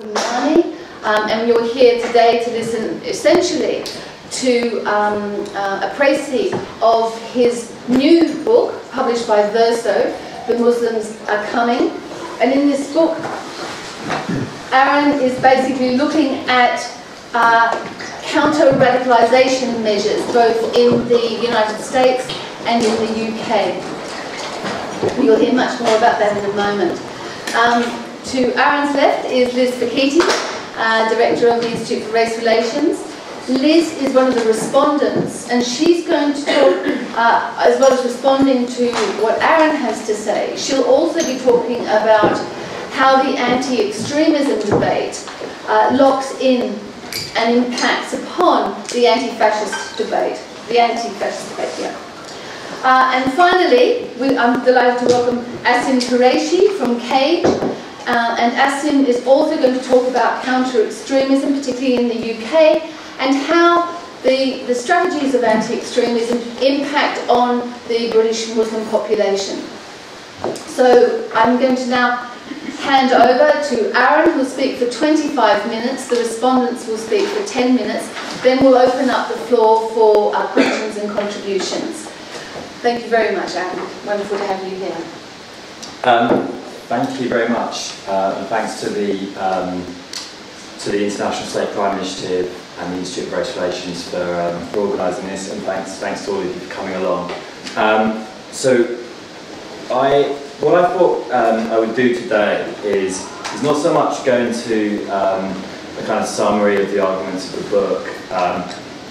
Nani, um, and you're here today to listen essentially to um, uh, a précis of his new book published by Verso, The Muslims Are Coming. And in this book, Arun is basically looking at uh, counter-radicalization measures both in the United States and in the UK. You'll hear much more about that in a moment. Um, to Arun's left is Liz Fekete, uh, Director of the Institute for Race Relations. Liz is one of the respondents, and she's going to talk, uh, as well as responding to what Arun has to say, she'll also be talking about how the anti-extremism debate uh, locks in and impacts upon the anti-fascist debate. The anti-fascist debate, yeah. Uh, and finally, we, I'm delighted to welcome Asim Qureshi from CAGE. Uh, and Asim is also going to talk about counter-extremism, particularly in the UK, and how the, the strategies of anti-extremism impact on the British Muslim population. So I'm going to now hand over to Arun, who will speak for 25 minutes. The respondents will speak for 10 minutes. Then we'll open up the floor for uh, questions and contributions. Thank you very much, Arun. Wonderful to have you here. Um, thank you very much, uh, and thanks to the um, to the International State Crime Initiative and the Institute of Race Relations for, um, for organising this, and thanks thanks to all of you for coming along. Um, so, I what I thought um, I would do today is is not so much going to um, a kind of summary of the arguments of the book,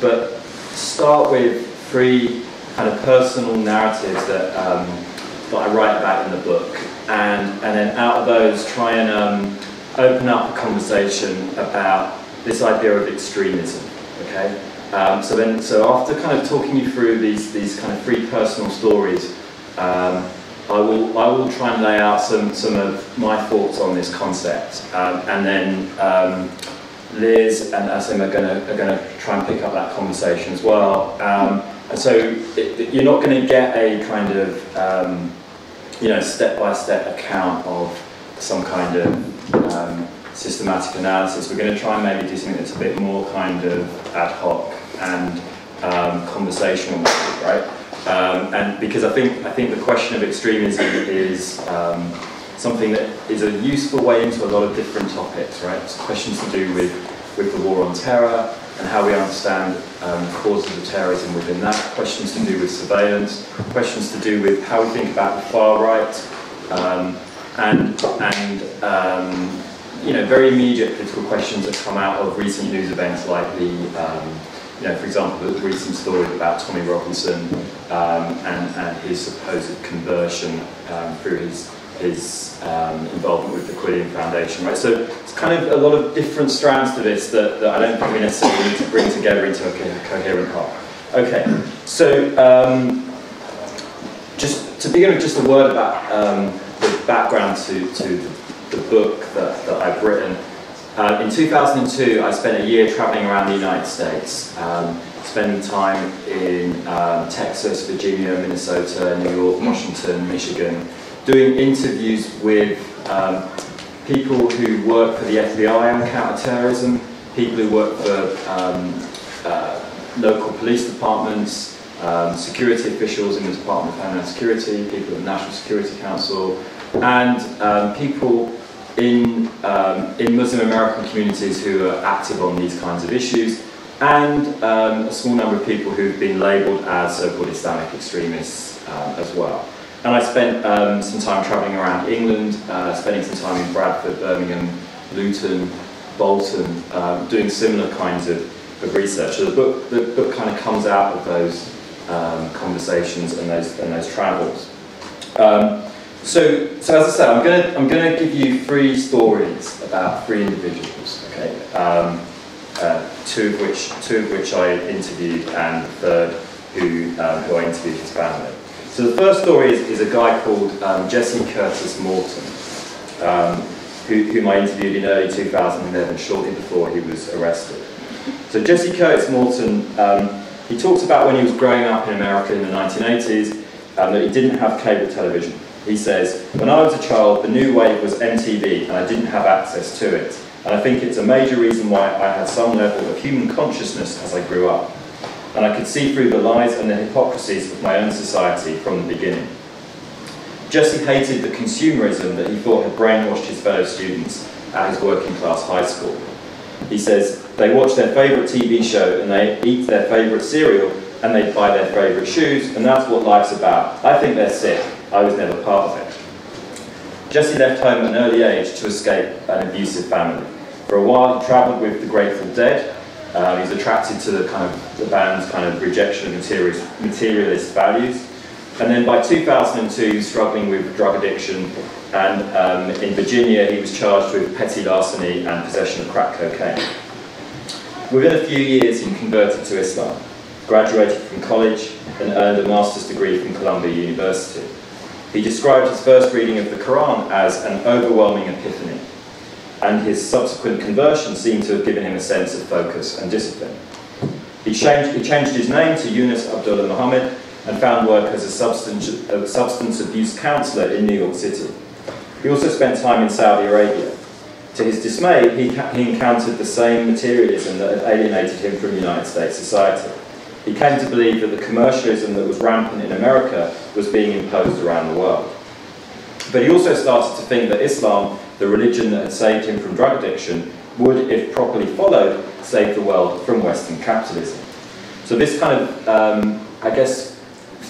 but start with three kind of personal narratives that, um, that I write about in the book. And, and then out of those, try and um, open up a conversation about this idea of extremism. Okay? Um, so then, so after kind of talking you through these, these kind of three personal stories, um, I will, I will try and lay out some, some of my thoughts on this concept. Um, and then um, Liz and Asim are going to are to try and pick up that conversation as well. Um, and so it, you're not going to get a kind of, you know, step-by-step -step account of some kind of um, systematic analysis. We're going to try and maybe do something that's a bit more kind of ad hoc and um, conversational, right? Um, and because I think I think the question of extremism is um, something that is a useful way into a lot of different topics, right? Questions to do with with the war on terror, and how we understand um, causes of terrorism within that, questions to do with surveillance, questions to do with how we think about the far right, um, and, and um, you know, very immediate political questions that come out of recent news events like the, um, you know, for example, the recent story about Tommy Robinson um, and, and his supposed conversion um, through his his um, involvement with the Quilliam Foundation, right? So it's kind of a lot of different strands to this that, that I don't think we necessarily need to bring together into a co coherent part. Okay, so um, just to begin with, just a word about um, the background to, to the, the book that, that I've written. Uh, in 2002, I spent a year traveling around the United States, um, spending time in um, Texas, Virginia, Minnesota, New York, Washington, Michigan, doing interviews with um, people who work for the FBI on counterterrorism, people who work for um, uh, local police departments, um, security officials in the Department of Homeland Security, people at the National Security Council, and um, people in, um, in Muslim American communities who are active on these kinds of issues, and um, a small number of people who've been labelled as so-called Islamic extremists as well. And I spent um, some time travelling around England, uh, spending some time in Bradford, Birmingham, Luton, Bolton, um, doing similar kinds of, of research. So the book, the book kind of comes out of those um, conversations and those, and those travels. Um, so, so as I said, I'm going to I'm to give you three stories about three individuals. Okay, um, uh, two of which two of which I interviewed, and the third who um, who I interviewed his family. So the first story is, is a guy called um, Jesse Curtis Morton, um, who, whom I interviewed in early 2011, shortly before he was arrested. So Jesse Curtis Morton, um, he talks about when he was growing up in America in the 1980s, um, that he didn't have cable television. He says, when I was a child, the new wave was MTV, and I didn't have access to it. And I think it's a major reason why I had some level of human consciousness as I grew up. And I could see through the lies and the hypocrisies of my own society from the beginning. Jesse hated the consumerism that he thought had brainwashed his fellow students at his working class high school. He says, they watch their favourite TV show and they eat their favourite cereal and they buy their favourite shoes and that's what life's about. I think they're sick. I was never part of it. Jesse left home at an early age to escape an abusive family. For a while he travelled with the Grateful Dead. Um, he's attracted to the kind of the band's kind of rejection of materialist values. And then by 2002 he was struggling with drug addiction and um, in Virginia he was charged with petty larceny and possession of crack cocaine. Within a few years he converted to Islam, graduated from college and earned a master's degree from Columbia University. He described his first reading of the Quran as an overwhelming epiphany, and his subsequent conversion seemed to have given him a sense of focus and discipline. He changed, he changed his name to Yunus Abdullah Muhammad and found work as a substance, a substance abuse counsellor in New York City. He also spent time in Saudi Arabia. To his dismay, he, he encountered the same materialism that had alienated him from United States society. He came to believe that the commercialism that was rampant in America was being imposed around the world. But he also started to think that Islam, the religion that had saved him from drug addiction, would, if properly followed, save the world from Western capitalism. So this kind of, um, I guess,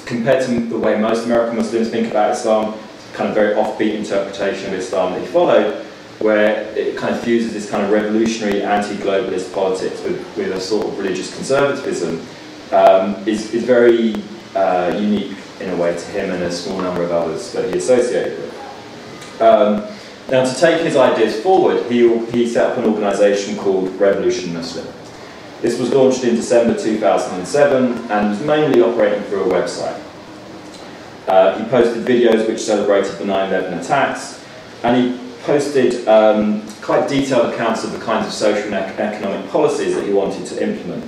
compared to the way most American Muslims think about Islam, kind of very offbeat interpretation of Islam that he followed, where it kind of fuses this kind of revolutionary anti-globalist politics with, with a sort of religious conservatism, um, is, is very uh, unique in a way to him and a small number of others that he associated with. Um, now to take his ideas forward, he, he set up an organisation called Revolution Muslim. This was launched in December 2007 and was mainly operating through a website. Uh, he posted videos which celebrated the 9-11 attacks, and he posted um, quite detailed accounts of the kinds of social and economic policies that he wanted to implement.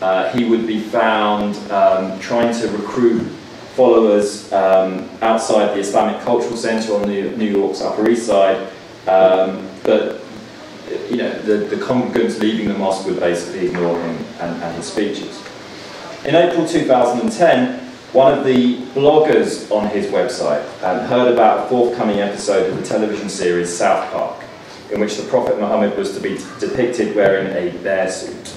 Uh, he would be found um, trying to recruit followers um, outside the Islamic Cultural Centre on the New York's Upper East Side, um, but you know, the, the congregants leaving the mosque would basically ignore him and, and his speeches. In April 2010, one of the bloggers on his website um, heard about a forthcoming episode of the television series South Park, in which the Prophet Muhammad was to be depicted wearing a bear suit.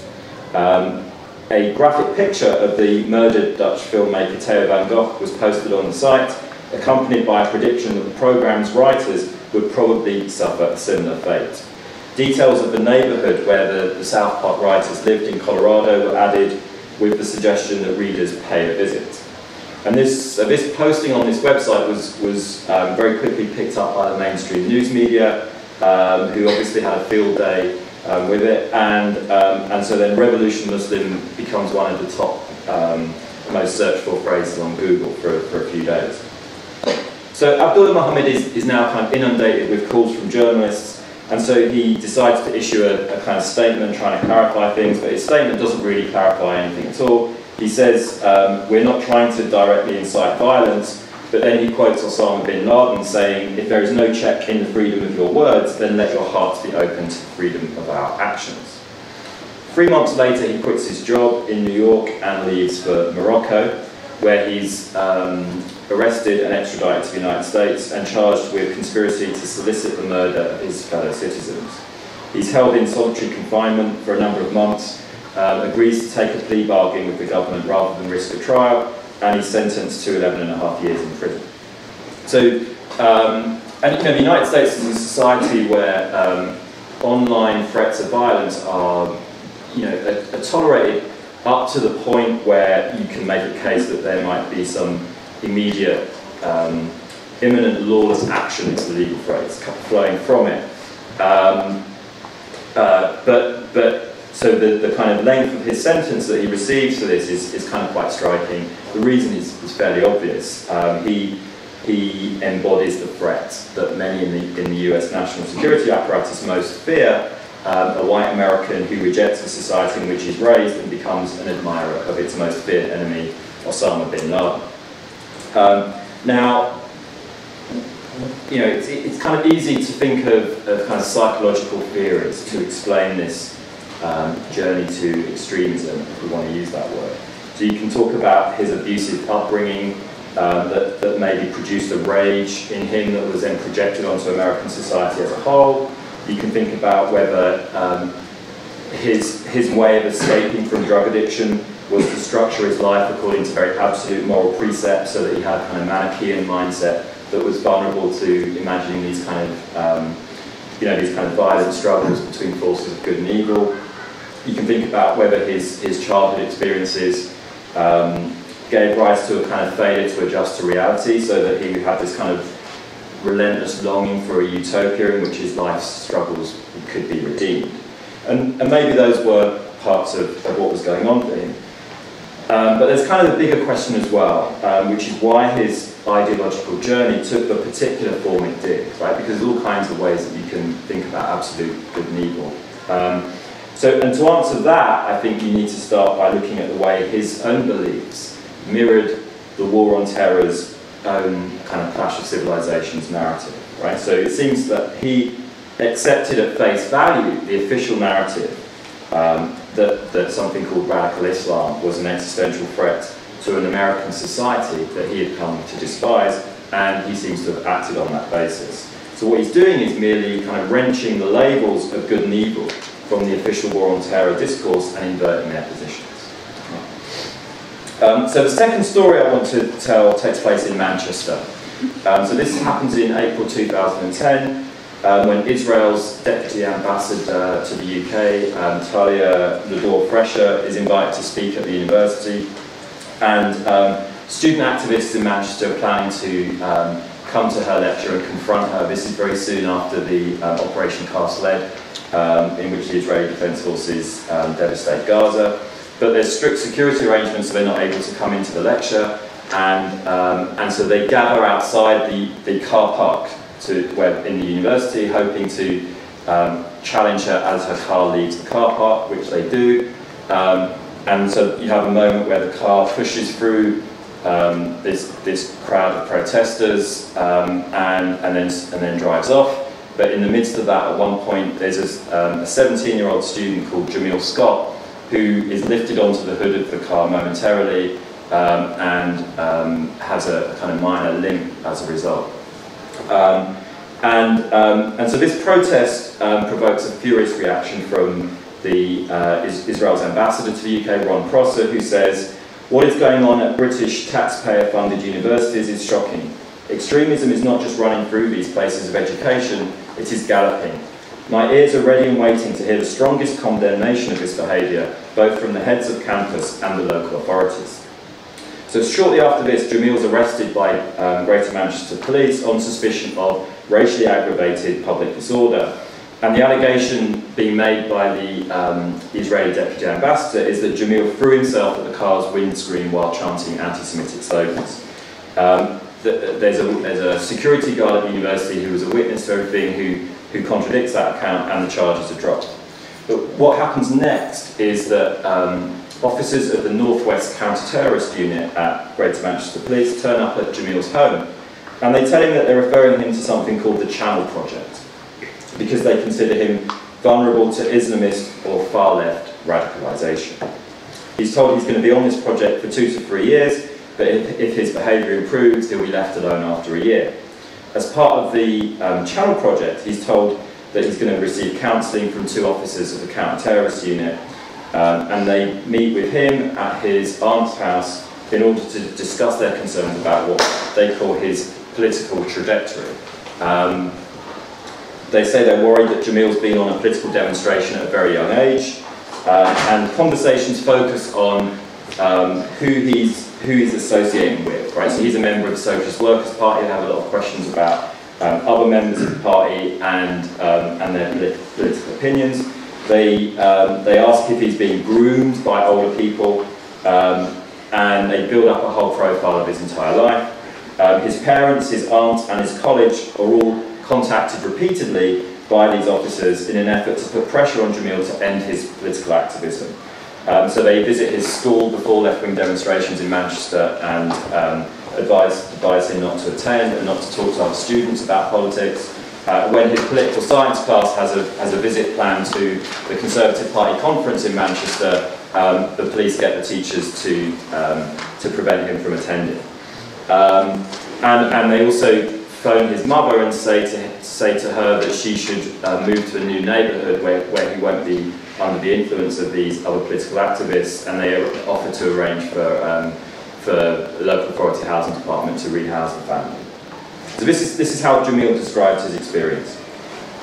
Um, a graphic picture of the murdered Dutch filmmaker Theo van Gogh was posted on the site, accompanied by a prediction that the programme's writers would probably suffer a similar fate. Details of the neighbourhood where the, the South Park writers lived in Colorado were added with the suggestion that readers pay a visit. And this, uh, this posting on this website was, was um, very quickly picked up by the mainstream news media, um, who obviously had a field day um, with it, and, um, and so then Revolution Muslim becomes one of the top um, most searched for phrases on Google for, for a few days. So Abdullah Muhammad is, is now kind of inundated with calls from journalists and so he decides to issue a, a, kind of statement trying to clarify things, but his statement doesn't really clarify anything at all. He says, um, we're not trying to directly incite violence, but then he quotes Osama bin Laden saying, if there is no check in the freedom of your words, then let your hearts be open to the freedom of our actions. Three months later, he quits his job in New York and leaves for Morocco, where he's um, arrested and extradited to the United States and charged with conspiracy to solicit the murder of his fellow citizens. He's held in solitary confinement for a number of months, um, agrees to take a plea bargain with the government rather than risk a trial, and he's sentenced to 11 and a half years in prison. So, um, and you know, the United States is a society where um, online threats of violence are, you know, are, are tolerated up to the point where you can make a case that there might be some immediate, um, imminent lawless action is the legal phrase, flowing from it. Um, uh, but, but, so the, the kind of length of his sentence that he receives for this is, is kind of quite striking. The reason is, is fairly obvious. Um, he, he embodies the threat that many in the, in the US national security apparatus most fear, um, a white American who rejects the society in which he's raised and becomes an admirer of its most feared enemy, Osama bin Laden. Um, now, you know, it's, it's kind of easy to think of, of kind of psychological theories to explain this um, journey to extremism, if we want to use that word. So you can talk about his abusive upbringing um, that, that maybe produced a rage in him that was then projected onto American society as a whole. You can think about whether um, his, his way of escaping from drug addiction was to structure his life according to very absolute moral precepts so that he had kind of Manichaean mindset that was vulnerable to imagining these kind of, um, you know, these kind of violent struggles between forces of good and evil. You can think about whether his, his childhood experiences um, gave rise to a kind of failure to adjust to reality so that he had this kind of relentless longing for a utopia in which his life's struggles could be redeemed. And, and maybe those were parts of, of what was going on for him. Um, but there's kind of a bigger question as well, um, which is why his ideological journey took the particular form it did, right? Because there's all kinds of ways that you can think about absolute good and evil. Um, so, and to answer that, I think you need to start by looking at the way his own beliefs mirrored the War on Terror's own kind of clash of civilizations narrative, right? So it seems that he accepted at face value the official narrative um, that, that something called radical Islam was an existential threat to an American society that he had come to despise, and he seems to have acted on that basis. So what he's doing is merely kind of wrenching the labels of good and evil from the official war on terror discourse and inverting their positions. Um, so the second story I want to tell takes place in Manchester. Um, so this happens in April 2010 um, when Israel's deputy ambassador to the UK, um, Talia Lador-Fresher, is invited to speak at the university and um, student activists in Manchester are planning to um, come to her lecture and confront her. This is very soon after the um, Operation Cast Lead, um, in which the Israeli Defence Forces um, devastate Gaza. But there's strict security arrangements, so they're not able to come into the lecture. And, um, and so they gather outside the, the car park to, where, in the university, hoping to challenge her as her car leaves the car park, which they do. Um, and so you have a moment where the car pushes through um, this, this crowd of protesters um, and, and, then, and then drives off. But in the midst of that, at one point, there's a 17-year-old um, student called Jamil Scott who is lifted onto the hood of the car momentarily um, and um, has a, a, kind of minor limp as a result. Um, and, and so this protest provokes a furious reaction from the uh, Israel's ambassador to the UK, Ron Prosor, who says, what is going on at British taxpayer-funded universities is shocking. Extremism is not just running through these places of education, it is galloping. My ears are ready and waiting to hear the strongest condemnation of this behaviour, both from the heads of campus and the local authorities. So shortly after this, Jamil was arrested by um, Greater Manchester Police on suspicion of racially aggravated public disorder. And the allegation being made by the um, Israeli deputy ambassador is that Jamil threw himself at the car's windscreen while chanting anti-Semitic slogans. Um, there's, a, there's a security guard at the university who was a witness to everything who, who contradicts that account and the charges are dropped. But what happens next is that um, officers of the Northwest Counter-Terrorist Unit at Greater Manchester Police turn up at Jamil's home and they tell him that they're referring him to something called the Channel Project because they consider him vulnerable to Islamist or far-left radicalisation. He's told he's going to be on this project for two to three years, but if, if his behaviour improves, he'll be left alone after a year. As part of the um, Channel project, he's told that he's going to receive counselling from two officers of the counter-terrorist unit, um, and they meet with him at his aunt's house in order to discuss their concerns about what they call his political trajectory. Um, they say they're worried that Jamil's been on a political demonstration at a very young age, uh, and conversations focus on um, who he's who he's associating with. Right, so he's a member of the Socialist Workers' Party. They have a lot of questions about um, other members of the party and um, and their polit political opinions. They um, they ask if he's being groomed by older people, um, and they build up a whole profile of his entire life. Um, his parents, his aunt, and his college are all contacted repeatedly by these officers in an effort to put pressure on Jamil to end his political activism. Um, so they visit his school before left-wing demonstrations in Manchester and um, advised, advised him not to attend and not to talk to other students about politics. Uh, when his political science class has a, has a visit planned to the Conservative Party conference in Manchester, um, the police get the teachers to, um, to prevent him from attending. Um, and, and they also phone his mother and say to, say to her that she should uh, move to a new neighbourhood where, where he won't be under the influence of these other political activists, and they offered to arrange for, um, for the local authority housing department to rehouse the family. So this is, this is how Jamil described his experience.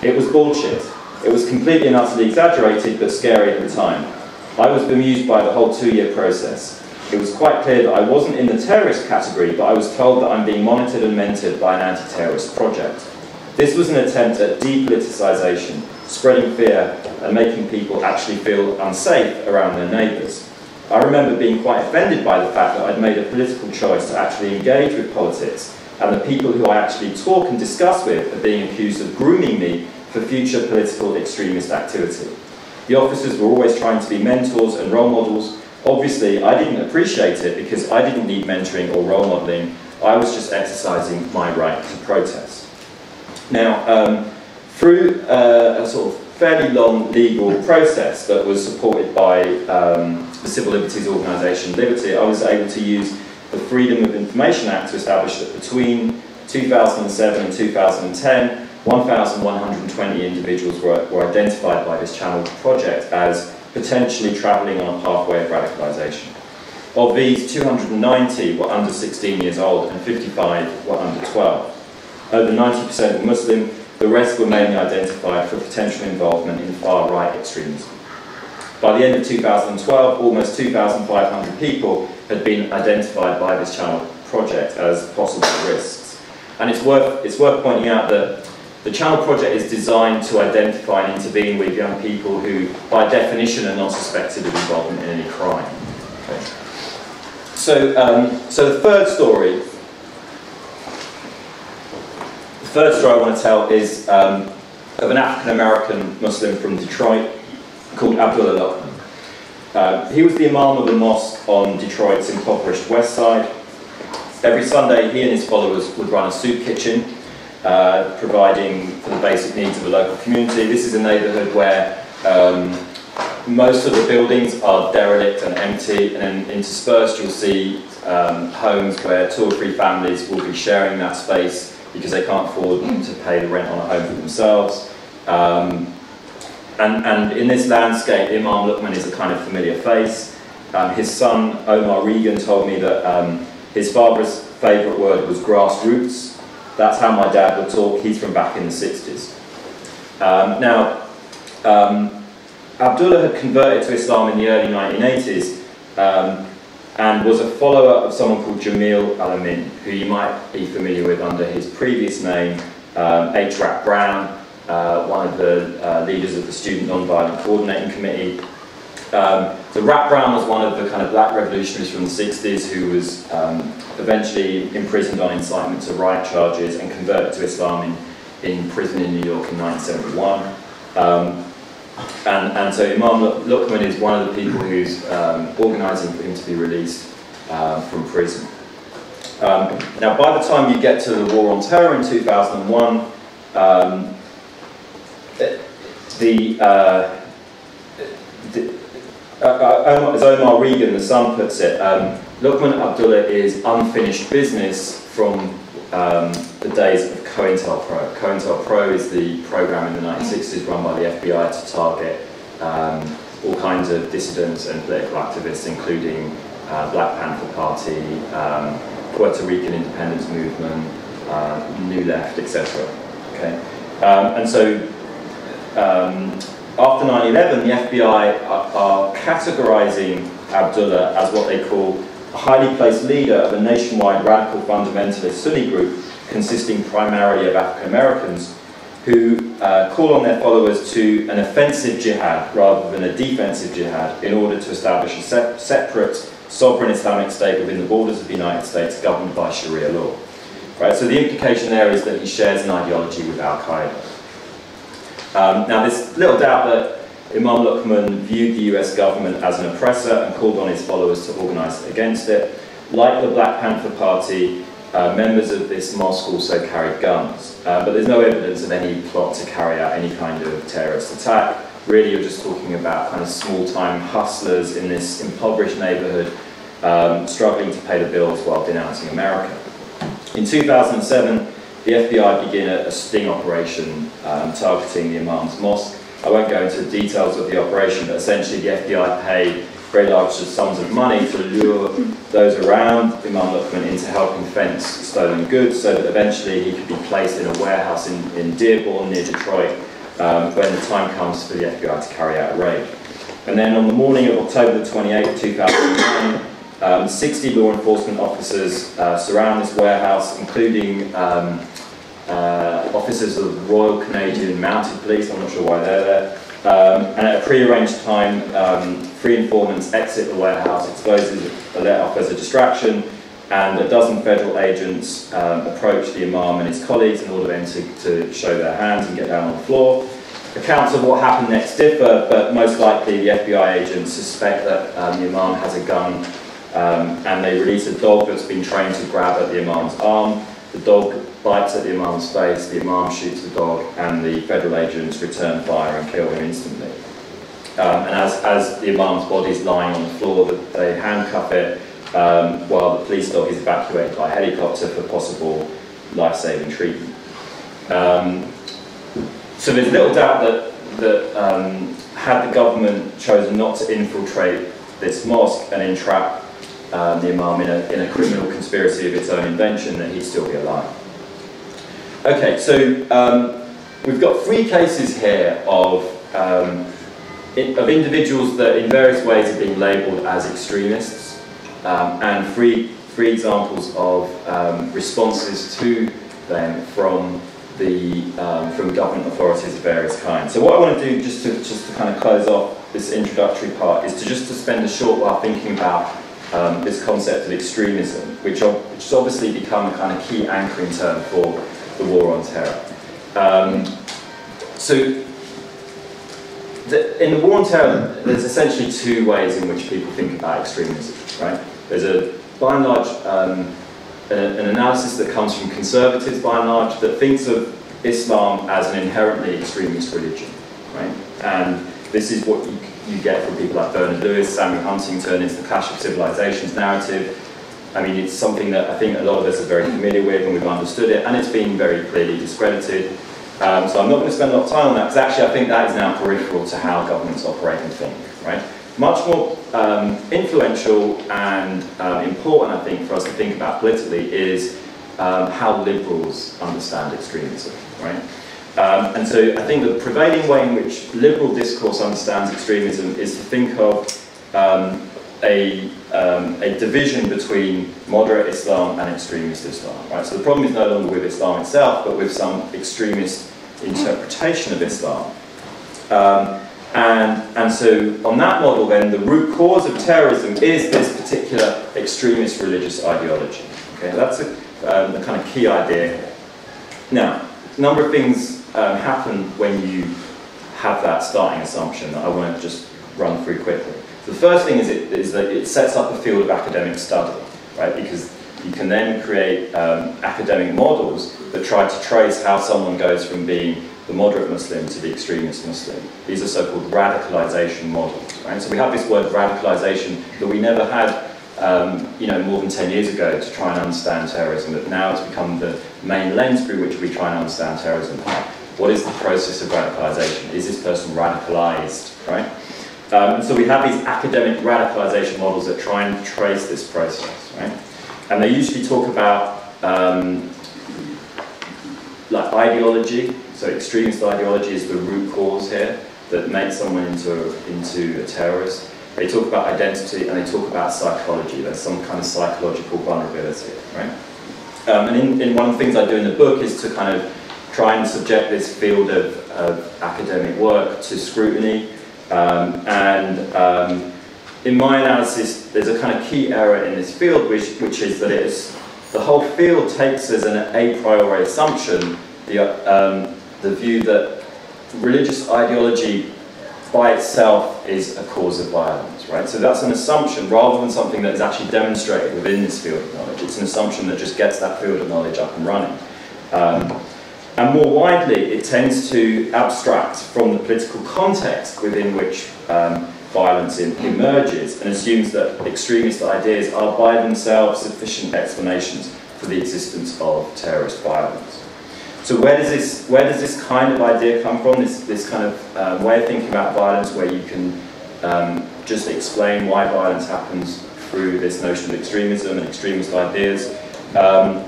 It was bullshit. It was completely and utterly exaggerated, but scary at the time. I was bemused by the whole two-year process. It was quite clear that I wasn't in the terrorist category, but I was told that I'm being monitored and mentored by an anti-terrorist project. This was an attempt at depoliticisation, spreading fear and making people actually feel unsafe around their neighbours. I remember being quite offended by the fact that I'd made a political choice to actually engage with politics and the people who I actually talk and discuss with are being accused of grooming me for future political extremist activity. The officers were always trying to be mentors and role models. Obviously, I didn't appreciate it because I didn't need mentoring or role modelling. I was just exercising my right to protest. Now, um, through uh, a sort of fairly long legal process that was supported by um, the civil liberties organisation Liberty, I was able to use the Freedom of Information Act to establish that between 2007 and 2010, 1,120 individuals were, were identified by this channel project as potentially travelling on a pathway of radicalisation. Of these, 290 were under 16 years old and 55 were under 12. Over 90% were Muslim, the rest were mainly identified for potential involvement in far-right extremism. By the end of 2012, almost 2,500 people had been identified by this channel project as possible risks. And it's worth, it's worth pointing out that the channel project is designed to identify and intervene with young people who, by definition, are not suspected of involvement in any crime. Okay. So, um, so the third story, the third story I want to tell is um, of an African American Muslim from Detroit called Abdullah. Uh, he was the imam of a mosque on Detroit's impoverished west side. Every Sunday, he and his followers would run a soup kitchen, uh, providing for the basic needs of the local community. This is a neighbourhood where um, most of the buildings are derelict and empty, and interspersed you'll see um, homes where two or three families will be sharing that space because they can't afford to pay the rent on a home for themselves. Um, and, and in this landscape, Imam Luqman is a kind of familiar face. Um, his son, Omar Regan, told me that um, his father's favourite word was grassroots. That's how my dad would talk. He's from back in the 60s. Um, now, um, Abdullah had converted to Islam in the early 1980s um, and was a follower of someone called Jamil Al-Amin, who you might be familiar with under his previous name, um, Brown, uh, one of the uh, leaders of the Student Nonviolent Coordinating Committee. Um, so Rap Brown was one of the kind of black revolutionaries from the 60s who was um, eventually imprisoned on incitement to riot charges and converted to Islam in, in prison in New York in 1971. Um, and, and so Imam Luqman is one of the people who's um, organising for him to be released uh, from prison. Um, now, by the time you get to the War on Terror in 2001, um, the, uh, the uh, uh, as Omar Regan, the son, puts it, um, Luqman Abdullah is unfinished business from um, the days of COINTELPRO. COINTELPRO is the program in the 1960s run by the FBI to target um, all kinds of dissidents and political activists, including uh, Black Panther Party, um, Puerto Rican independence movement, uh, New Left, etc. Okay, um, and so um, after 9-11, the FBI are, are categorizing Abdullah as what they call a highly placed leader of a nationwide radical fundamentalist Sunni group consisting primarily of African Americans who uh, call on their followers to an offensive jihad rather than a defensive jihad in order to establish a se separate sovereign Islamic state within the borders of the United States governed by Sharia law. Right, so the implication there is that he shares an ideology with Al-Qaeda. Um, now there's little doubt that Imam Luqman viewed the US government as an oppressor and called on his followers to organise against it. Like the Black Panther Party, uh, members of this mosque also carried guns. Uh, but there's no evidence of any plot to carry out any kind of terrorist attack. Really, you're just talking about kind of small-time hustlers in this impoverished neighborhood um, struggling to pay the bills while denouncing America. In 2007, the FBI began a, a sting operation um, targeting the Imam's mosque. I won't go into the details of the operation, but essentially the FBI paid very large sums of money to lure those around. Imam Luqman into helping fence stolen goods so that eventually he could be placed in a warehouse in, in Dearborn near Detroit um, when the time comes for the FBI to carry out a raid. And then on the morning of October the 28th, 2009, um, 60 law enforcement officers uh, surround this warehouse, including um, uh, officers of the Royal Canadian Mounted Police, I'm not sure why they're there, um, and at a pre-arranged time, um, three informants exit the warehouse, exposes the let off as a distraction, and a dozen federal agents um, approach the Imam and his colleagues in order then to, to show their hands and get down on the floor. Accounts of what happened next differ, but most likely the FBI agents suspect that um, the Imam has a gun um, and they release a dog that's been trained to grab at the Imam's arm. The dog bites at the Imam's face, the Imam shoots the dog, and the federal agents return fire and kill him instantly. Um, and as, as the Imam's body is lying on the floor, they handcuff it um, while the police dog is evacuated by helicopter for possible life-saving treatment. Um, so there's little doubt that, that um, had the government chosen not to infiltrate this mosque and entrap um, the Imam in a, in a criminal conspiracy of its own invention, that he'd still be alive. Okay, so um, we've got three cases here of, um, of individuals that in various ways have been labelled as extremists, um, and three, three examples of um, responses to them from the um, from government authorities of various kinds. So what I want to do, just to just to kind of close off this introductory part, is to just to spend a short while thinking about um, this concept of extremism, which, which has obviously become a kind of key anchoring term for the war on terror. Um, so, the, in the war on terror, there's essentially two ways in which people think about extremism, right? There's a, by and large, um, an, an analysis that comes from conservatives, by and large, that thinks of Islam as an inherently extremist religion, right? And this is what you, you get from people like Bernard Lewis, Samuel Huntington, it's the clash of civilizations narrative, I mean, it's something that I think a lot of us are very familiar with and we've understood it, and it's been very clearly discredited. Um, so I'm not going to spend a lot of time on that, because actually I think that is now peripheral to how governments operate and think, right? Much more um, influential and um, important, I think, for us to think about politically is um, how liberals understand extremism, right? Um, and so I think the prevailing way in which liberal discourse understands extremism is to think of um, a, um, a division between moderate Islam and extremist Islam. Right? So the problem is no longer with Islam itself, but with some extremist interpretation of Islam. Um, and, and so on that model then, the root cause of terrorism is this particular extremist religious ideology. Okay, that's a, um, the kind of key idea. Now, a number of things um, happen when you have that starting assumption that I won't just run through quickly. The first thing is, it, is that it sets up a field of academic study, right? Because you can then create um, academic models that try to trace how someone goes from being the moderate Muslim to the extremist Muslim. These are so-called radicalization models, right? So we have this word radicalization that we never had um, you know, more than 10 years ago to try and understand terrorism, but now it's become the main lens through which we try and understand terrorism. What is the process of radicalization? Is this person radicalized, right? Um, and so we have these academic radicalization models that try and trace this process, right? And they usually talk about um, like ideology, so extremist ideology is the root cause here that makes someone into, into a terrorist. They talk about identity and they talk about psychology. There's some kind of psychological vulnerability, right? Um, and in, in one of the things I do in the book is to kind of try and subject this field of, of academic work to scrutiny um, and um, in my analysis, there's a kind of key error in this field, which, which is that it's, the whole field takes as an a priori assumption the, um, the view that religious ideology by itself is a cause of violence, right? So that's an assumption rather than something that is actually demonstrated within this field of knowledge. It's an assumption that just gets that field of knowledge up and running. Um, and more widely, it tends to abstract from the political context within which um, violence emerges and assumes that extremist ideas are by themselves sufficient explanations for the existence of terrorist violence. So where does this where does this kind of idea come from? This this kind of um, way of thinking about violence, where you can um, just explain why violence happens through this notion of extremism and extremist ideas. Um,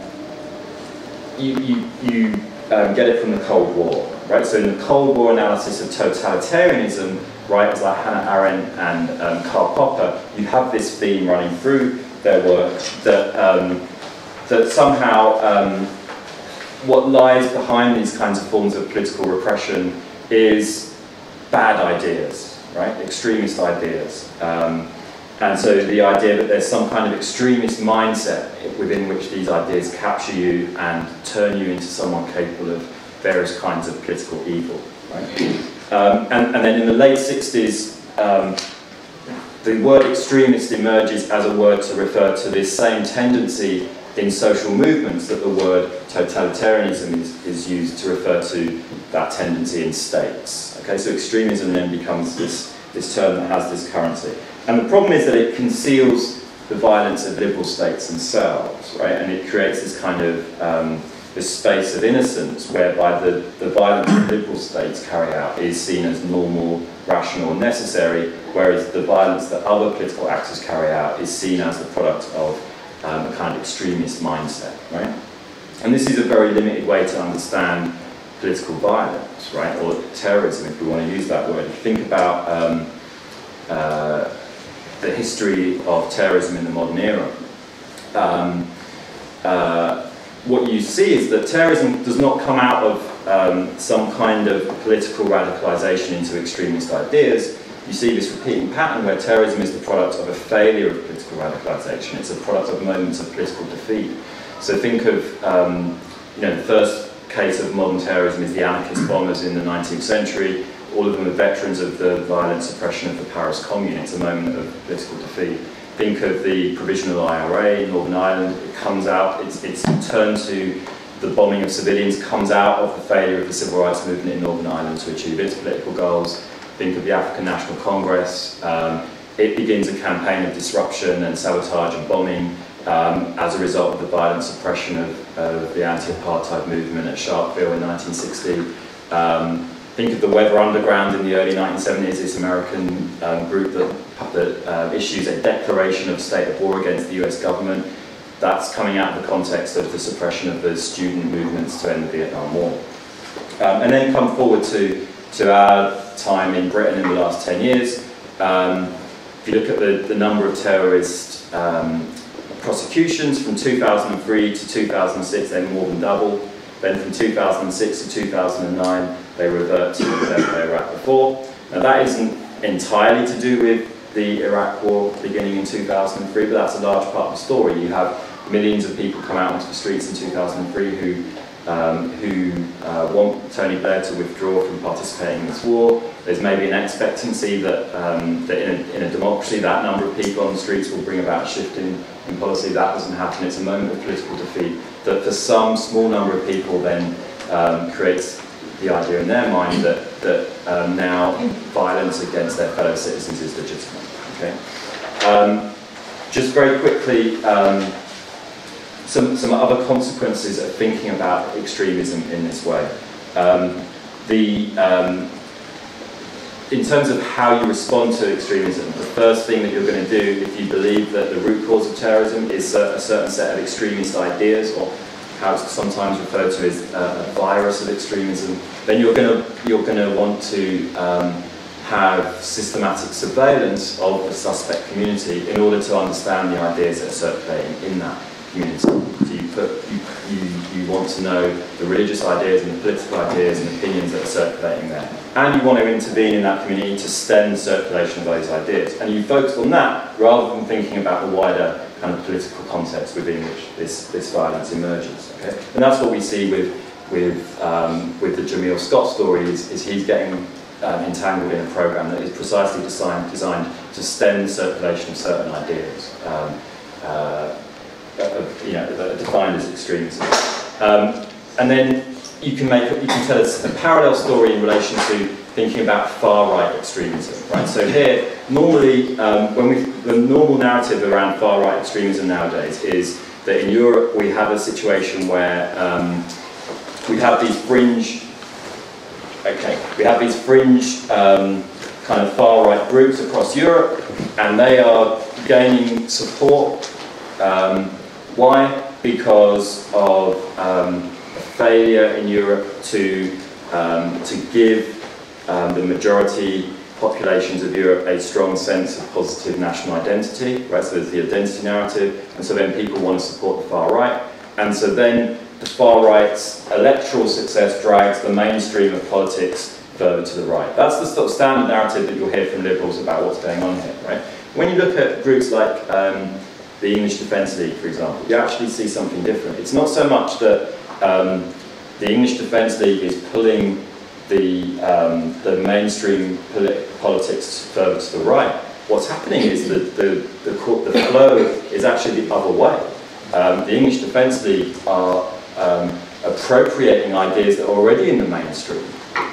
you you, you um, get it from the Cold War, right? So in the Cold War analysis of totalitarianism, writers like Hannah Arendt and um, Karl Popper, you have this theme running through their work that um, that somehow what lies behind these kinds of forms of political repression is bad ideas, right? Extremist ideas. Um, and so the idea that there's some kind of extremist mindset within which these ideas capture you and turn you into someone capable of various kinds of political evil, right? Um, and, and, then in the late 60s, um, the word extremist emerges as a word to refer to this same tendency in social movements that the word totalitarianism is, is used to refer to that tendency in states. Okay, so extremism then becomes this, this term that has this currency. And the problem is that it conceals the violence of liberal states themselves, right? And it creates this kind of um, this space of innocence whereby the, the violence that liberal states carry out is seen as normal, rational, necessary, whereas the violence that other political actors carry out is seen as the product of um, a kind of extremist mindset, right? And this is a very limited way to understand political violence, right, or terrorism, if we want to use that word. Think about um, uh, the history of terrorism in the modern era, um, uh, what you see is that terrorism does not come out of um, some kind of political radicalization into extremist ideas, you see this repeating pattern where terrorism is the product of a failure of political radicalisation. It's a product of moments of political defeat. So think of, um, you know, the first case of modern terrorism is the anarchist bombers in the 19th century. All of them are veterans of the violent suppression of the Paris Commune. It's a moment of political defeat. Think of the provisional IRA in Northern Ireland. It comes out, it's, it's turned to the bombing of civilians comes out of the failure of the civil rights movement in Northern Ireland to achieve its political goals think of the African National Congress. Um, it begins a campaign of disruption and sabotage and bombing um, as a result of the violent suppression of, of the anti-apartheid movement at Sharpeville in 1960. Um, think of the Weather Underground in the early 1970s, this American um, group that, that uh, issues a declaration of state of war against the US government. That's coming out of the context of the suppression of the student movements to end the Vietnam War. Um, and then come forward to, to our time in Britain in the last 10 years. Um, if you look at the, the number of terrorist um, prosecutions from 2003 to 2006, they more than doubled. Then from 2006 to 2009, they revert to the level they were at before. Now that isn't entirely to do with the Iraq war beginning in 2003, but that's a large part of the story. You have millions of people come out onto the streets in 2003 who um, who uh, want Tony Blair to withdraw from participating in this war. There's maybe an expectancy that, um, that in, a, in, a, democracy that number of people on the streets will bring about a shift in, in policy. That doesn't happen. It's a moment of political defeat that for some small number of people then um, creates the idea in their mind that, that um, now violence against their fellow citizens is legitimate. Okay? Um, just very quickly, um, some, some other consequences of thinking about extremism in this way. Um, the, um, in terms of how you respond to extremism, the first thing that you're going to do if you believe that the root cause of terrorism is a, certain set of extremist ideas, or how it's sometimes referred to as a, a virus of extremism, then you're going to you're going to want to um, have systematic surveillance of the suspect community in order to understand the ideas that are circulating in that community. So you, put, you, you, you want to know the religious ideas and the political ideas and opinions that are circulating there. And you want to intervene in that community to stem circulation of those ideas. And you focus on that rather than thinking about the wider kind of political context within which this, this violence emerges. Okay? And that's what we see with, with, um, with the Jamil Scott story is, is he's getting um, entangled in a program that is precisely designed, designed to stem the circulation of certain ideas, um, uh, you know, that are defined as extremism. Um, and then you can make, you can tell us a parallel story in relation to thinking about far-right extremism, right? So here, normally, um, when we, the normal narrative around far-right extremism nowadays is that in Europe we have a situation where um, we have these fringe, okay, we have these fringe um, kind of far-right groups across Europe, and they are gaining support. Um, why? Because of um, failure in Europe to, um, to give um, the majority populations of Europe a strong sense of positive national identity, right? So there's the identity narrative, and so then people want to support the far right, and so then the far right's electoral success drags the mainstream of politics further to the right. That's the sort of standard narrative that you'll hear from liberals about what's going on here, right? When you look at groups like um, the English Defence League, for example, you actually see something different. It's not so much that um, the English Defence League is pulling the, um, the mainstream politics further to the right. What's happening is that the, the, the flow is actually the other way. Um, the English Defence League are um, appropriating ideas that are already in the mainstream.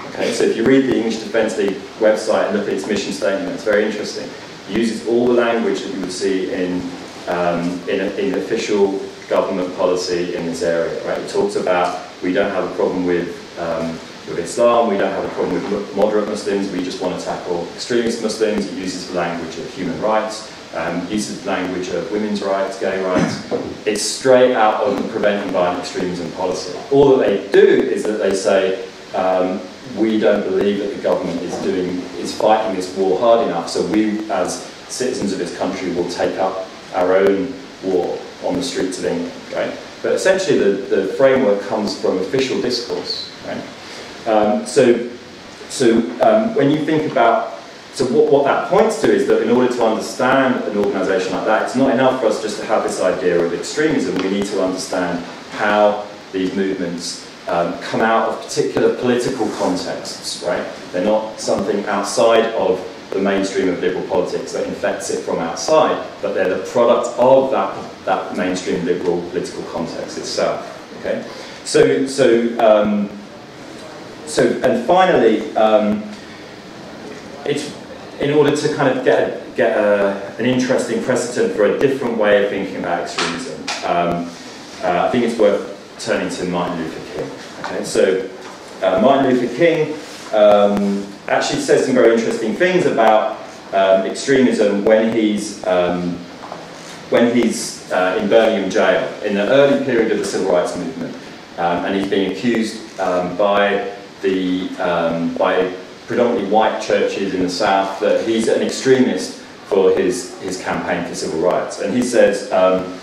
Okay, so if you read the English Defence League website and look at its mission statement, it's very interesting. It uses all the language that you would see in, um, in, a, in official government policy in this area. Right? It talks about we don't have a problem with um, with Islam, we don't have a problem with moderate Muslims, we just want to tackle extremist Muslims. It uses the language of human rights, um, uses the language of women's rights, gay rights. It's straight out of the preventing violent extremism policy. All that they do is that they say, um, we don't believe that the government is doing is fighting this war hard enough, so we as citizens of this country will take up our own war on the streets of England. Right? But essentially the, the framework comes from official discourse. Right? Um, so so um, when you think about, so what, what that points to is that in order to understand an organisation like that, it's not enough for us just to have this idea of extremism. We need to understand how these movements um, come out of particular political contexts, right? They're not something outside of the mainstream of liberal politics that infects it from outside, but they're the product of that, that mainstream liberal political context itself, okay? So, so um, so, and finally, um, it's in order to kind of get, get a, an interesting precedent for a different way of thinking about extremism, um, uh, I think it's worth turning to Martin Luther King. Okay, so uh, Martin Luther King um, actually says some very interesting things about um, extremism when he's um, when he's uh, in Birmingham jail in the early period of the civil rights movement, um, and he's being accused um, by the, um, by predominantly white churches in the South that he's an extremist for his, his campaign for civil rights. And he says, um,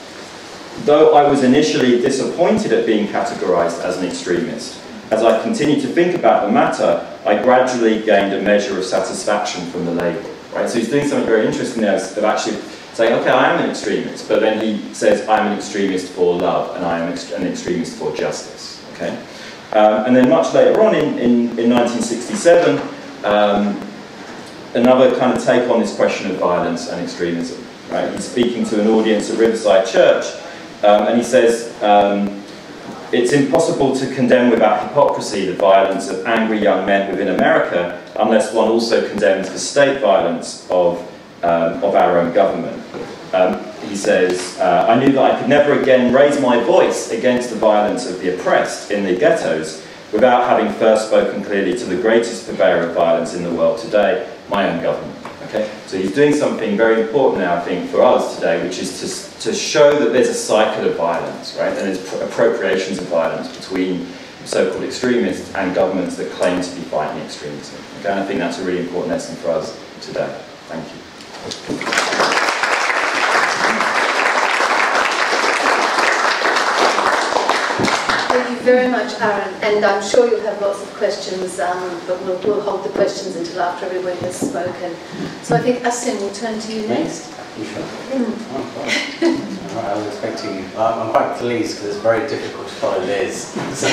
though I was initially disappointed at being categorized as an extremist, as I continued to think about the matter, I gradually gained a measure of satisfaction from the label. Right? So he's doing something very interesting there of actually saying, okay, I am an extremist, but then he says, I'm an extremist for love, and I am an extremist for justice. Okay? Um, and then much later on in, in, in 1967, um, another kind of take on this question of violence and extremism. Right? He's speaking to an audience at Riverside Church, um, and he says, um, it's impossible to condemn without hypocrisy the violence of angry young men within America unless one also condemns the state violence of, um, of our own government. Um, he says, uh, I knew that I could never again raise my voice against the violence of the oppressed in the ghettos without having first spoken clearly to the greatest purveyor of violence in the world today, my own government. Okay? So he's doing something very important now, I think, for us today, which is to, to show that there's a cycle of violence, right? And there's appropriations of violence between so-called extremists and governments that claim to be fighting extremism. Okay? And I think that's a really important lesson for us today. Thank you. Very much, Aaron, and I'm sure you'll have lots of questions, um, but we'll, we'll, hold the questions until after everybody has spoken. So I think Asim will turn to you next. You sure? Mm. Oh, I was expecting you. Um, I'm quite pleased because it's very difficult to follow Liz. So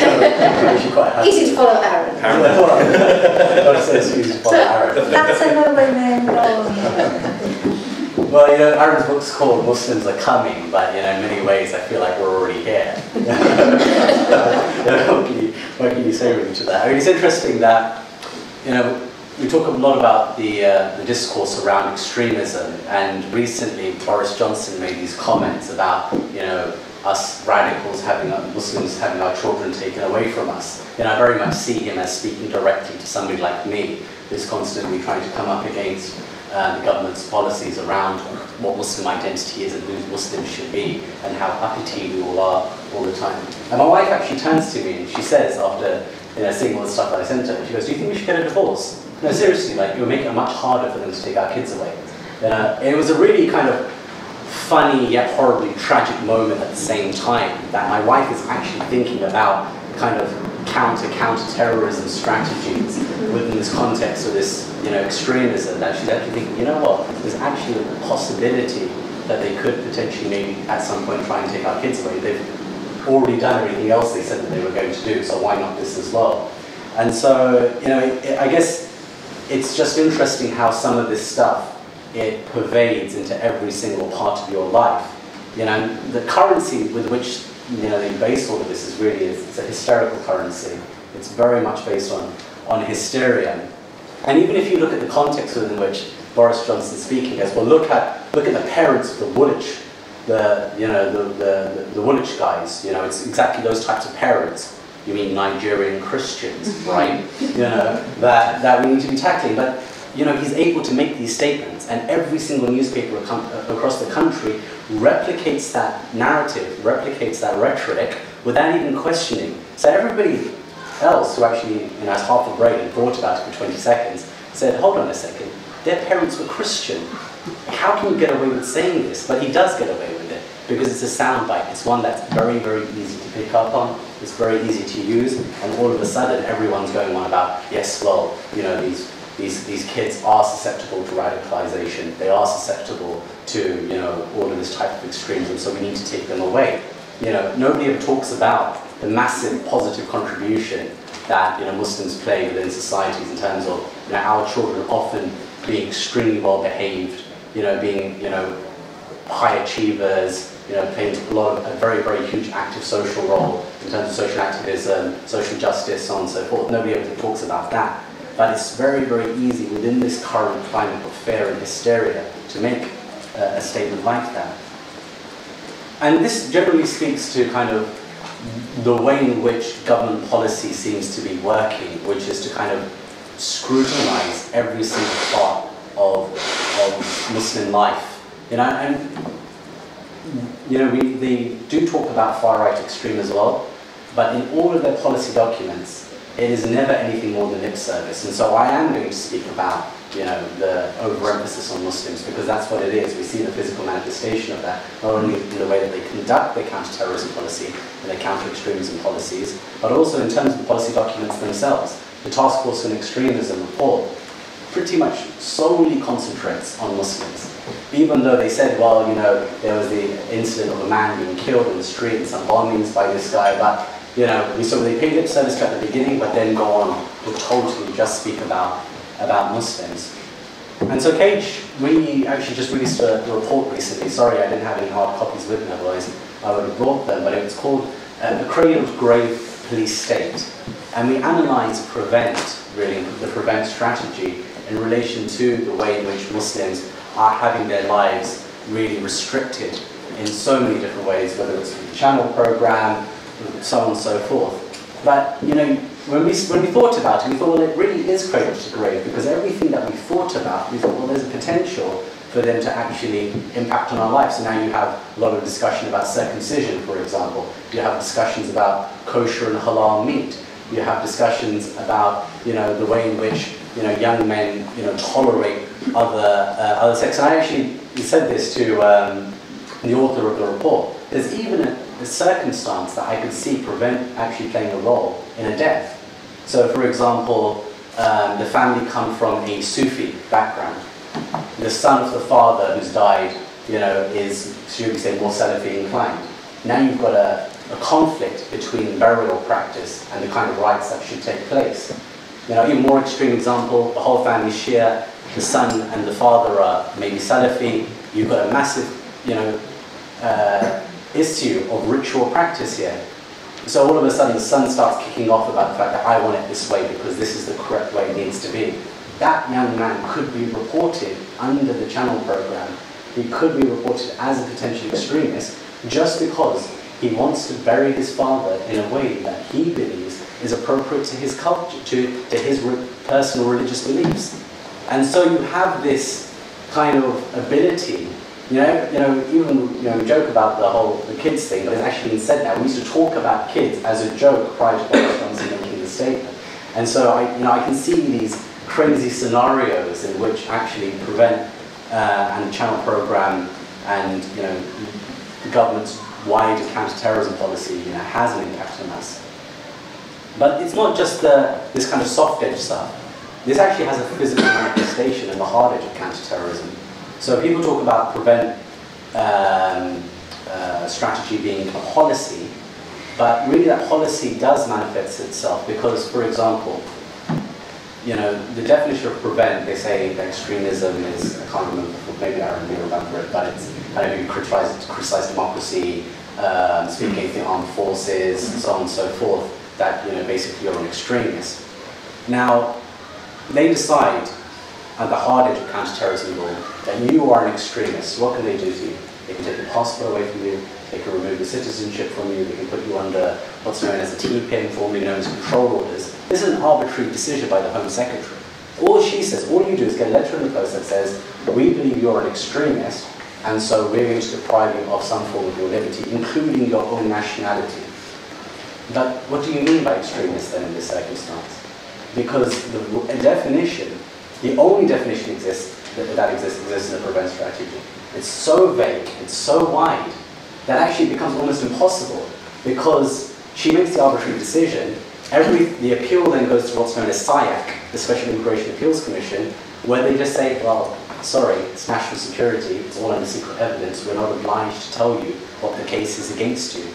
quite Easy to follow Aaron. Aaron. easy to follow. Aaron. That's another name. Well, you know, Arun's book's called Muslims Are Coming, but you know, in many ways I feel like we're already here. what, can you, what can you say really to that? I mean, it's interesting that, you know, we talk a lot about the, uh, the discourse around extremism, and recently Boris Johnson made these comments about, you know, us radicals having our, Muslims having our children taken away from us. And I very much see him as speaking directly to somebody like me, who's constantly trying to come up against uh, the government's policies around what Muslim identity is and who Muslims should be, and how uppity we all are all the time. And my wife actually turns to me and she says, after you know, seeing all the stuff that I sent her, she goes, "Do you think we should get a divorce?" No, seriously, like would make it much harder for them to take our kids away. Uh, it was a really kind of funny yet horribly tragic moment at the same time that my wife is actually thinking about kind of counter counter terrorism strategies within this context of this you know extremism that she's actually thinking you know what there's actually a possibility that they could potentially maybe at some point try and take our kids away they've already done everything else they said that they were going to do so why not this as well and so you know it, I guess it's just interesting how some of this stuff it pervades into every single part of your life. You know, the currency with which you know they base all of this is really it's a hysterical currency. It's very much based on on hysteria. And even if you look at the context within which Boris Johnson is speaking, as well, look at look at the parents of the Woolwich, the you know the, the the Woolwich guys. You know, it's exactly those types of parents. You mean Nigerian Christians, right? you know that that we need to be tackling, but you know, he's able to make these statements, and every single newspaper uh, across the country replicates that narrative, replicates that rhetoric without even questioning. So everybody else who actually you know, has half a brain and thought about it for 20 seconds said, hold on a second, their parents were Christian. How can you get away with saying this? But he does get away with it because it's a soundbite. It's one that's very, very easy to pick up on. It's very easy to use, and all of a sudden everyone's going on about, yes, well, you know, these these, these kids are susceptible to radicalization. They are susceptible to, you know, all of this type of extremism, so we need to take them away. You know, nobody ever talks about the massive positive contribution that, you know, Muslims play within societies in terms of, you know, our children often being extremely well behaved, you know, being, you know, high achievers, you know, playing a lot of, a very, very huge active social role in terms of social activism, social justice, so on and so forth. Nobody ever talks about that. But it's very, very easy within this current climate of fear and hysteria to make uh, a statement like that. And this generally speaks to kind of the way in which government policy seems to be working, which is to kind of scrutinize every single part of, of Muslim life. You know, and you know, we, they do talk about far-right extreme as well, but in all of their policy documents, it is never anything more than lip service. And so I am going to speak about, you know, the overemphasis on Muslims because that's what it is. We see the physical manifestation of that, not only in the way that they conduct their counter-terrorism policy and their counter-extremism policies, but also in terms of the policy documents themselves. The Task Force on Extremism report pretty much solely concentrates on Muslims. Even though they said, well, you know, there was the incident of a man being killed in the street and some bombings by this guy, but you know, we, so they pay lip service at the beginning, but then go on to totally just speak about, about Muslims. And so Cage, we actually just released a, report recently. Sorry, I didn't have any hard copies with me, otherwise I would have brought them. But it was called uh, The Cradle Grave Police State. And we analysed PREVENT, really, the PREVENT strategy in relation to the way in which Muslims are having their lives really restricted in so many different ways, whether it's through the channel program, so on and so forth. But, you know, when we, when we thought about it, we thought, well, it really is cradle to grave, because everything that we thought about, we thought, well, there's a potential for them to actually impact on our lives. So now you have a lot of discussion about circumcision, for example. You have discussions about kosher and halal meat. You have discussions about, you know, the way in which, you know, young men, you know, tolerate other, uh, other sex. And I actually said this to um, the author of the report. There's even a, a circumstance that I could see prevent actually playing a role in a death. So for example, um, the family come from a Sufi background. The son of the father who's died, you know, is, should we say, more Salafi inclined. Now you've got a, a conflict between burial practice and the kind of rites that should take place. You know, even more extreme example, the whole family Shia, the son and the father are maybe Salafi. You've got a massive, you know, uh, issue of ritual practice here. So all of a sudden the son starts kicking off about the fact that I want it this way because this is the correct way it needs to be. That young man could be reported under the channel program. He could be reported as a potential extremist just because he wants to bury his father in a way that he believes is appropriate to his culture, to, to his re personal religious beliefs. And so you have this kind of ability you know, you know, even you know, we joke about the whole the kids thing, but it's actually been said now. We used to talk about kids as a joke prior to Boris Johnson making the statement. And so I, you know, I can see these crazy scenarios in which actually prevent uh, and channel program and you know the government's wider counter-terrorism policy you know has an impact on us. But it's not just the, this kind of soft edge stuff. This actually has a physical manifestation in the hard edge of counter-terrorism. So people talk about prevent um, uh, strategy being a policy, but really that policy does manifest itself because, for example, you know, the definition of prevent, they say that extremism is, I can't remember, maybe I don't remember it, but it's, kind don't you criticize, criticize democracy, um, speak against the armed forces, and so on and so forth, that, you know, basically you're an extremist. Now, they decide at the hard edge of counter-terrorism law that you are an extremist. What can they do to you? They can take the passport away from you, they can remove the citizenship from you, they can put you under what's known as a TPIM, formerly known as control orders. This is an arbitrary decision by the Home Secretary. All she says, all you do is get a letter in the post that says, we believe you're an extremist, and so we're going to deprive you of some form of your liberty, including your own nationality. But what do you mean by extremist then in this circumstance? Because the definition the only definition exists that, that exists exists in the prevent strategy. It's so vague, it's so wide, that actually becomes almost impossible because she makes the arbitrary decision. Every, the appeal then goes to what's known as SIAC, the Special Immigration Appeals Commission, where they just say, well, sorry, it's national security, it's all under secret evidence, we're not obliged to tell you what the case is against you.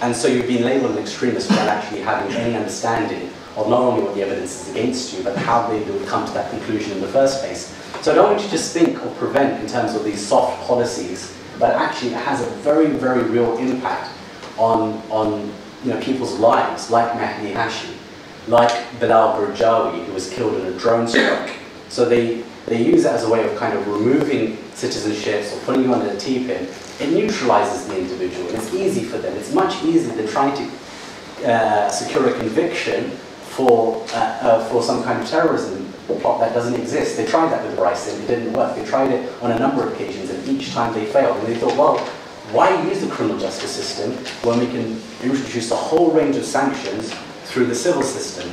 And so you've been labeled an extremist without actually having any understanding of not only what the evidence is against you, but how they would come to that conclusion in the first place. So I don't want you to just think or prevent in terms of these soft policies, but actually it has a very, very real impact on, on you know, people's lives, like Mehdi Hashi, like Bilal Berjawi, who was killed in a drone strike. So they, they use it as a way of kind of removing citizenships or putting you under a TPIM. It neutralizes the individual, and it's easy for them. It's much easier than trying to uh, secure a conviction for, uh, uh, for some kind of terrorism plot that doesn't exist. They tried that with Bryson, it didn't work. They tried it on a number of occasions, and each time they failed. And they thought, well, why use the criminal justice system when we can introduce a whole range of sanctions through the civil system?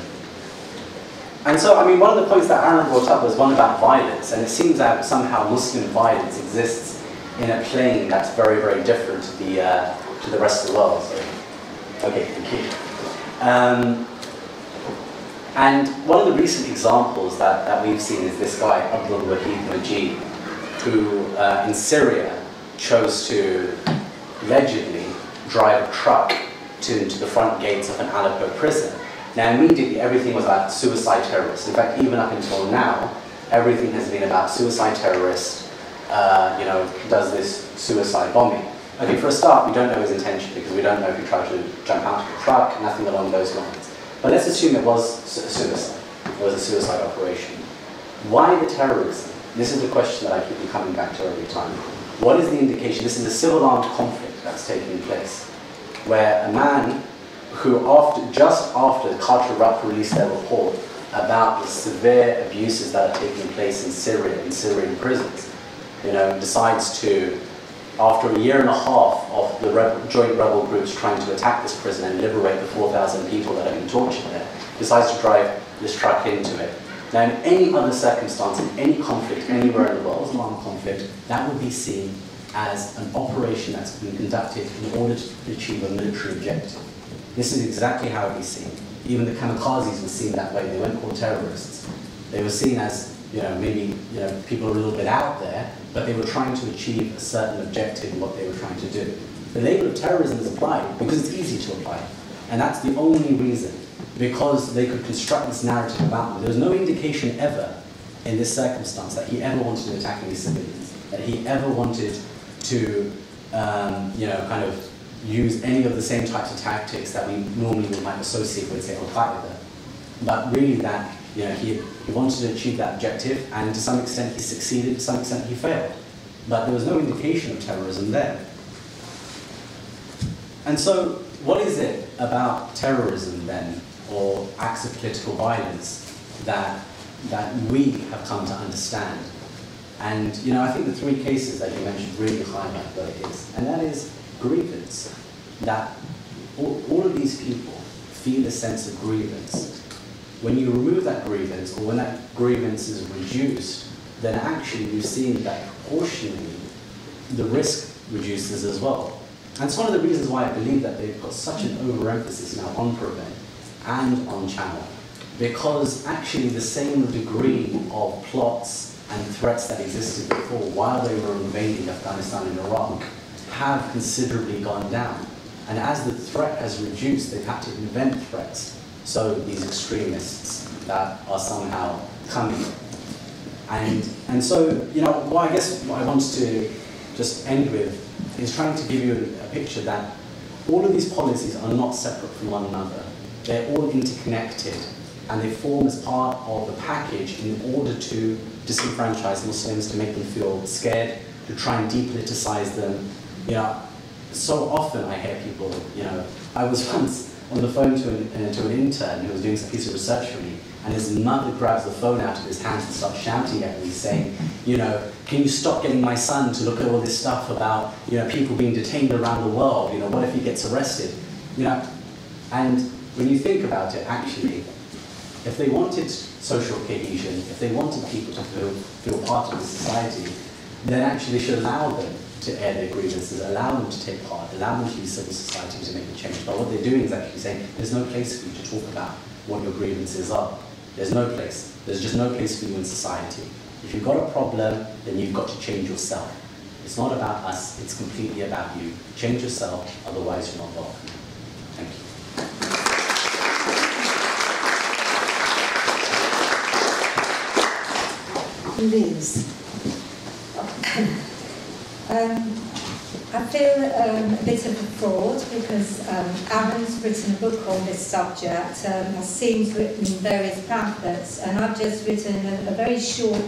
And so, I mean, one of the points that Arun brought up was one about violence, and it seems that somehow Muslim violence exists in a plane that's very, very different to the, uh, to the rest of the world. So, okay, thank you. Um, and one of the recent examples that, that we've seen is this guy, Abdul Wahid who uh, in Syria chose to allegedly drive a truck to, the front gates of an Aleppo prison. Now immediately everything was about suicide terrorists. In fact, even up until now, everything has been about suicide terrorists, uh, you know, does this suicide bombing. Okay, for a start, we don't know his intention because we don't know if he tried to jump out of the truck, nothing along those lines. But let's assume it was suicide. It was a suicide operation. Why the terrorism? This is the question that I keep coming back to every time. What is the indication? This is a civil armed conflict that's taking place, where a man who, after, just after Carter Ruck released their report about the severe abuses that are taking place in Syria, in Syrian prisons, you know, decides to after a year and a half of the rebel, joint rebel groups trying to attack this prison and liberate the 4,000 people that have been tortured there, decides to drive this truck into it. Now, in any other circumstance, in any conflict, anywhere in the world, Islam conflict, that would be seen as an operation that's been conducted in order to achieve a military objective. This is exactly how it be seen. Even the kamikazes were seen that way. They weren't called terrorists. They were seen as, you know, maybe you know, people a little bit out there, but they were trying to achieve a certain objective in what they were trying to do. The label of terrorism is applied because it's easy to apply. And that's the only reason because they could construct this narrative about them. There was no indication ever in this circumstance that he ever wanted to attack any civilians, that he ever wanted to, um, you know, kind of use any of the same types of tactics that we normally would might associate with, say, Al-Qaeda. But really that, you know, he, he wanted to achieve that objective, and to some extent he succeeded, to some extent he failed. But there was no indication of terrorism there. And so, what is it about terrorism then, or acts of political violence, that, that we have come to understand? And, you know, I think the three cases that you mentioned really highlight what it is. And that is grievance. That all, all of these people feel a sense of grievance. When you remove that grievance, or when that grievance is reduced, then actually you've seen that proportionally the risk reduces as well. And it's one of the reasons why I believe that they've got such an overemphasis now on Prevent and on Channel. Because actually the same degree of plots and threats that existed before while they were invading Afghanistan and Iraq have considerably gone down. And as the threat has reduced, they've had to invent threats. So these extremists that are somehow coming. And, and so, you know, what I guess what I want to just end with is trying to give you a, a picture that all of these policies are not separate from one another. They're all interconnected and they form as part of the package in order to disenfranchise Muslims, to make them feel scared, to try and depoliticize them. You know, so often I hear people, you know, I was once on the phone to an, uh, to an intern who was doing some piece of research for me, and his mother grabs the phone out of his hands and starts shouting at me, saying, you know, can you stop getting my son to look at all this stuff about, you know, people being detained around the world? You know, what if he gets arrested? You know, and when you think about it, actually, if they wanted social cohesion, if they wanted people to feel, feel part of the society, then actually they should allow them to air their grievances, allow them to take part, allow them to use civil society to make a change. But what they're doing is actually saying, there's no place for you to talk about what your grievances are. There's no place. There's just no place for you in society. If you've got a problem, then you've got to change yourself. It's not about us, it's completely about you. Change yourself, otherwise you're not welcome. Thank you. Liz. Um, I feel um, a bit of a fraud because um, Arun's written a book on this subject. Um, Asim's written various pamphlets, and I've just written a, a very short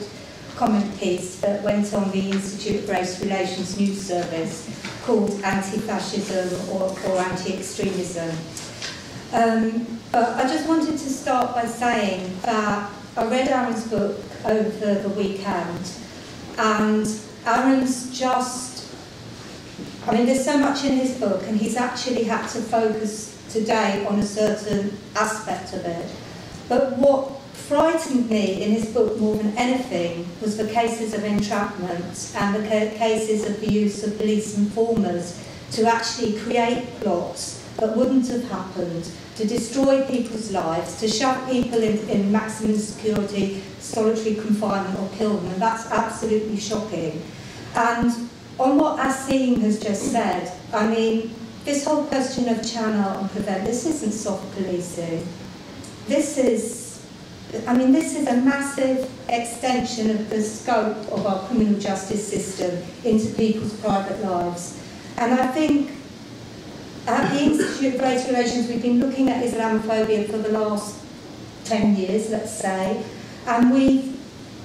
comment piece that went on the Institute of Race Relations News Service called Anti-Fascism or, or Anti-Extremism. Um, but I just wanted to start by saying that I read Arun's book over the weekend and Arun's just, I mean there's so much in his book and he's actually had to focus today on a certain aspect of it. But what frightened me in his book more than anything was the cases of entrapment and the cases of the use of police informers to actually create plots that wouldn't have happened, to destroy people's lives, to shove people in, in maximum security, solitary confinement or kill them, and that's absolutely shocking. And on what Asim has just said, I mean, this whole question of channel and prevent, this isn't soft policing. This is, I mean, this is a massive extension of the scope of our criminal justice system into people's private lives. And I think at the Institute of Race Relations, we've been looking at Islamophobia for the last 10 years, let's say, and we've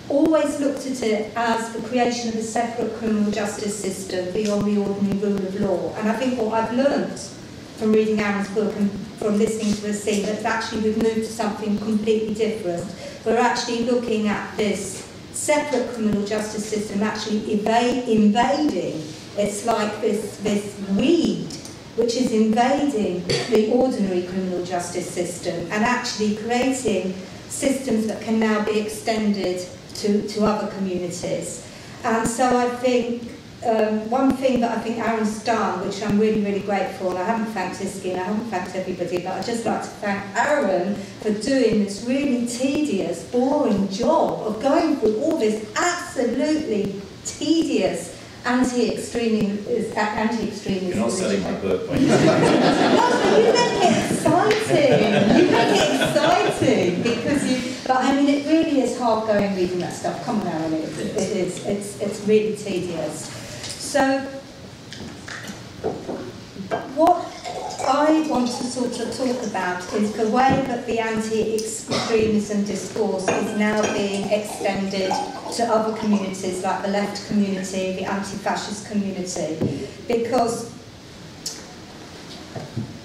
always looked at it as the creation of a separate criminal justice system beyond the ordinary rule of law. And I think what I've learned from reading Arun's book and from listening to Asim that actually we've moved to something completely different. We're actually looking at this separate criminal justice system actually invading. It's like this, this weed which is invading the ordinary criminal justice system and actually creating systems that can now be extended to, to other communities. And so I think um, one thing that I think Arun's done, which I'm really, really grateful, and I haven't thanked ISCI and I haven't thanked everybody, but I'd just like to thank Arun for doing this really tedious, boring job of going through all this absolutely tedious anti-extremism. Uh, anti-extremism. You're not selling my book no, you make it exciting. You make it exciting because you. But I mean, it really is hard going reading that stuff. Come on, Arun, it, it is. It's it's really tedious. So, what I want to sort of talk about is the way that the anti-extremism discourse is now being extended to other communities like the left community, the anti-fascist community, because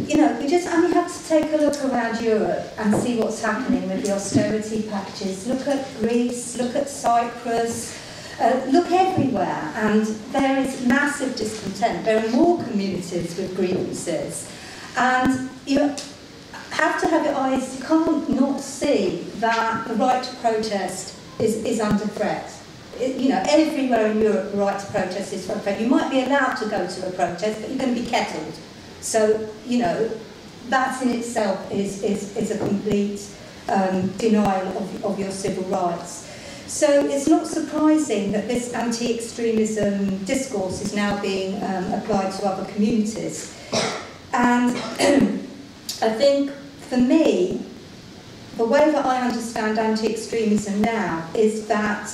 you know, we just only have to take a look around Europe and see what's happening with the austerity packages. Look at Greece, look at Cyprus, uh, look everywhere, and there is massive discontent. There are more communities with grievances. And you have to have your eyes, you can't not see that the right to protest is, is under threat. It, you know, everywhere in Europe, the right to protest is under threat. You might be allowed to go to a protest, but you're going to be kettled. So, you know, that in itself is, is, is a complete um, denial of, of your civil rights. So it's not surprising that this anti-extremism discourse is now being um, applied to other communities. And I think for me, the way that I understand anti-extremism now is that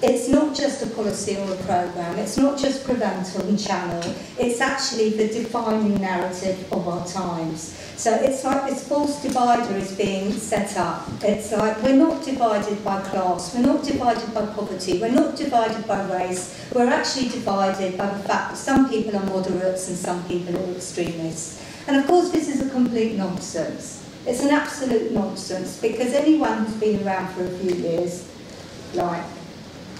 it's not just a policy or a programme, it's not just preventable and channel, it's actually the defining narrative of our times. So it's like this false divider is being set up. It's like we're not divided by class, we're not divided by poverty, we're not divided by race, we're actually divided by the fact that some people are moderates and some people are extremists. And of course this is a complete nonsense. It's an absolute nonsense because anyone who's been around for a few years, like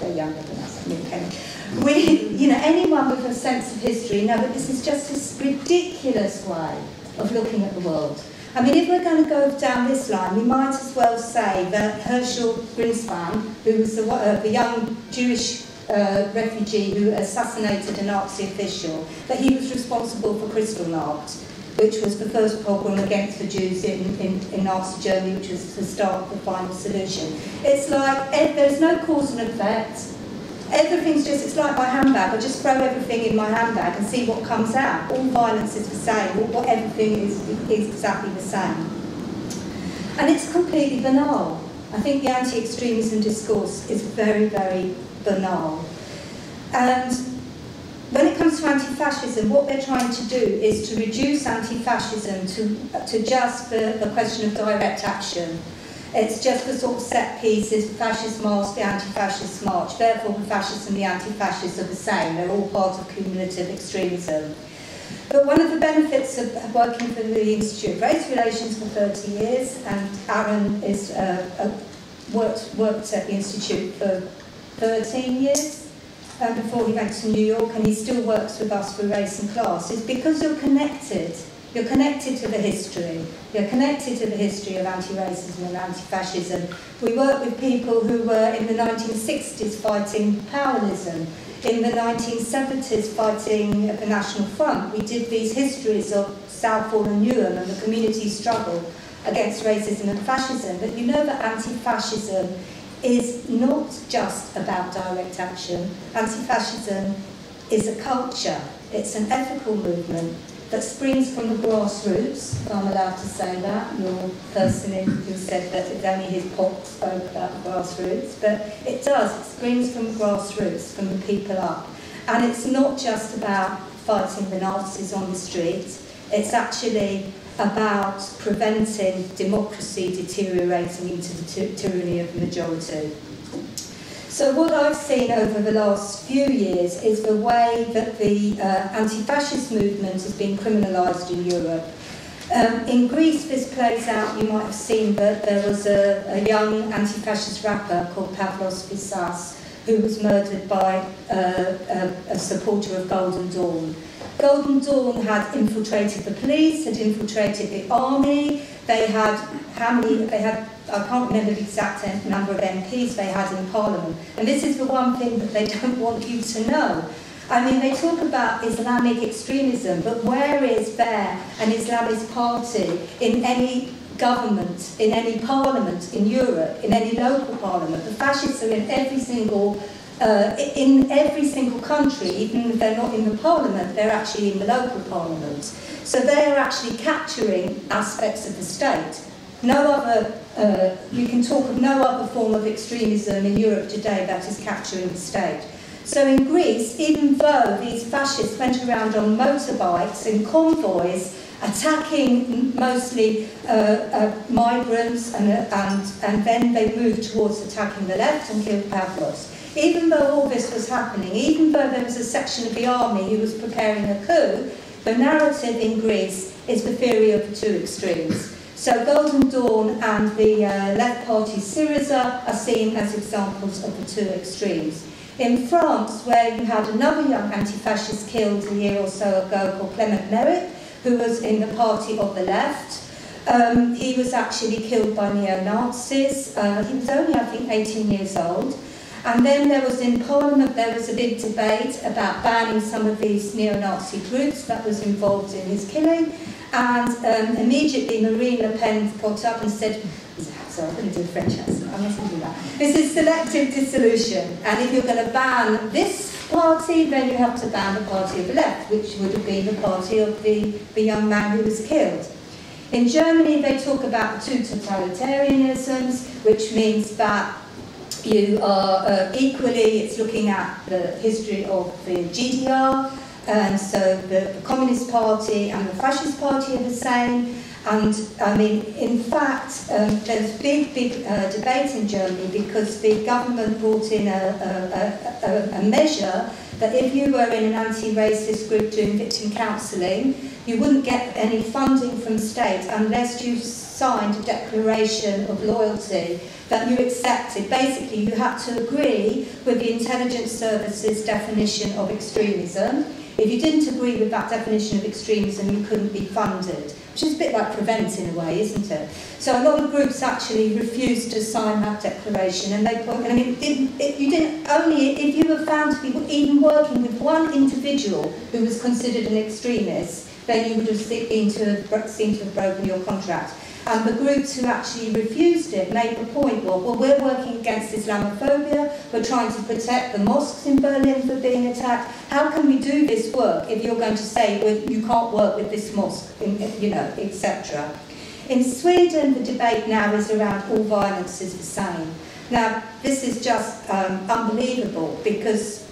they're younger than us, and we, you know, anyone with a sense of history know that this is just this ridiculous way of looking at the world. I mean, if we're going to go down this line, we might as well say that Herschel Grynszpan, who was the, uh, the young Jewish uh, refugee who assassinated a Nazi official, that he was responsible for Kristallnacht, which was the first pogrom against the Jews in, in, in Nazi Germany, which was the start of the final solution. It's like, eh, there's no cause and effect. Everything's just, it's like my handbag. I just throw everything in my handbag and see what comes out. All violence is the same. All, everything is, is exactly the same. And it's completely banal. I think the anti-extremism discourse is very, very banal. And When it comes to anti-fascism, what they're trying to do is to reduce anti-fascism to, to just the, the question of direct action. It's just the sort of set pieces, fascist march, the anti-fascist march. Therefore, the fascists and the anti-fascists are the same. They're all part of cumulative extremism. But one of the benefits of working for the Institute of Race Relations for 30 years, and Aaron is, uh, uh, worked, worked at the Institute for 13 years, uh, before he went to New York, and he still works with us for race and class, is because you're connected you're connected to the history. You're connected to the history of anti-racism and anti-fascism. We work with people who were in the 1960s fighting Powellism, in the 1970s fighting the National Front. We did these histories of Southall and Newham and the community struggle against racism and fascism. But you know that anti-fascism is not just about direct action. Anti-fascism is a culture. It's an ethical movement that springs from the grassroots, if I'm allowed to say that. Your person who said that it's only his pop spoke about the grassroots, but it does. It springs from the grassroots, from the people up. And it's not just about fighting the Nazis on the street. It's actually about preventing democracy deteriorating into the tyranny of the majority. So what I've seen over the last few years is the way that the uh, anti-fascist movement has been criminalised in Europe. Um, in Greece, this plays out, you might have seen that there was a, a young anti-fascist rapper called Pavlos Pissas who was murdered by a, a supporter of Golden Dawn. Golden Dawn had infiltrated the police, had infiltrated the army, they had how many, they had I can't remember the exact number of MPs they had in Parliament. And this is the one thing that they don't want you to know. I mean, they talk about Islamic extremism, but where is there an Islamist party in any government, in any parliament in Europe, in any local parliament? The fascists are in every single uh, in every single country, even if they're not in the parliament, they're actually in the local parliament. So they are actually capturing aspects of the state. No other, uh, you can talk of no other form of extremism in Europe today that is capturing the state. So in Greece, even though these fascists went around on motorbikes in convoys, attacking mostly uh, uh, migrants, and, and, and then they moved towards attacking the left and killed Pavlos. Even though all this was happening, even though there was a section of the army who was preparing a coup, the narrative in Greece is the theory of the two extremes. So Golden Dawn and the uh, left party Syriza are seen as examples of the two extremes. In France, where you had another young anti-fascist killed a year or so ago called Clement Meric, who was in the party of the left, um, he was actually killed by neo-Nazis. Uh, he was only, I think, 18 years old. And then there was in Parliament, there was a big debate about banning some of these neo-Nazi groups that was involved in his killing. And um, immediately Marine Le Pen got up and said, so I'm going to do French accent, going to do that. This is selective dissolution. And if you're going to ban this party, then you have to ban the party of the left, which would have been the party of the, the young man who was killed. In Germany, they talk about two totalitarianisms, which means that you are uh, equally, it's looking at the history of the GDR, and so the, the Communist Party and the Fascist Party are the same. And I mean, in fact, um, there's big, big uh, debate in Germany because the government brought in a, a, a, a measure that if you were in an anti-racist group doing victim counselling, you wouldn't get any funding from state unless you signed a declaration of loyalty that you accepted. Basically, you had to agree with the intelligence service's definition of extremism. If you didn't agree with that definition of extremism, you couldn't be funded, which is a bit like prevent in a way, isn't it? So a lot of groups actually refused to sign that declaration, and they put, I mean, it it, you didn't only, if you were found to be even working with one individual who was considered an extremist, then you would have seen to have, seen to have broken your contract. And the groups who actually refused it made the point, well, well, we're working against Islamophobia, we're trying to protect the mosques in Berlin from being attacked. How can we do this work if you're going to say, well, you can't work with this mosque, you know, etc. In Sweden, the debate now is around all violence is the same. Now, this is just um, unbelievable because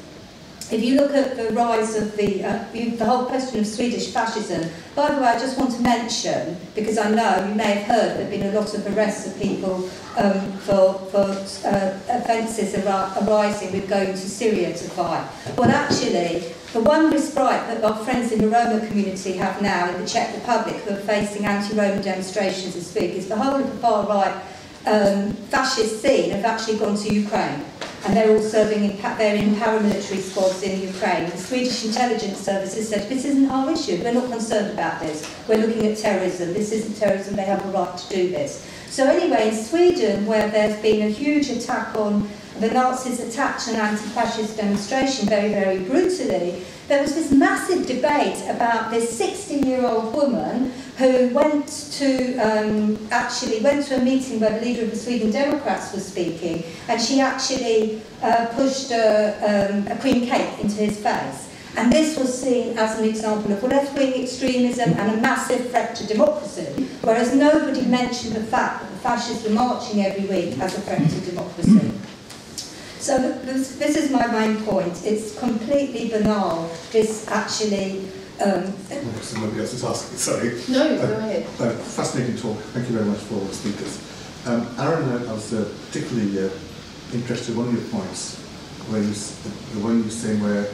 if you look at the rise of the, uh, the whole question of Swedish fascism, by the way, I just want to mention, because I know you may have heard there have been a lot of arrests of people um, for, for uh, offences ar arising with going to Syria to fight. Well, actually, the one respite that our friends in the Roma community have now in the Czech Republic who are facing anti-Roma demonstrations this week is the whole of the far-right um, fascist scene have actually gone to Ukraine and they're all serving in, they're in paramilitary squads in Ukraine. The Swedish intelligence services said, this isn't our issue, we're not concerned about this. We're looking at terrorism, this isn't terrorism, they have a right to do this. So anyway, in Sweden, where there's been a huge attack on the Nazis attacked an anti-fascist demonstration very, very brutally, there was this massive debate about this 16-year-old woman who went to, um, actually went to a meeting where the leader of the Sweden Democrats was speaking, and she actually uh, pushed a, um, a cream cake into his face. And this was seen as an example of left-wing extremism and a massive threat to democracy, whereas nobody mentioned the fact that the fascists were marching every week as a threat to democracy. So this, this is my main point. It's completely banal, this actually um, Somebody else is asking, sorry. No, go uh, ahead. Uh, fascinating talk. Thank you very much for all the speakers. Um, Arun, I was uh, particularly uh, interested in one of your points, where you, the one you were saying where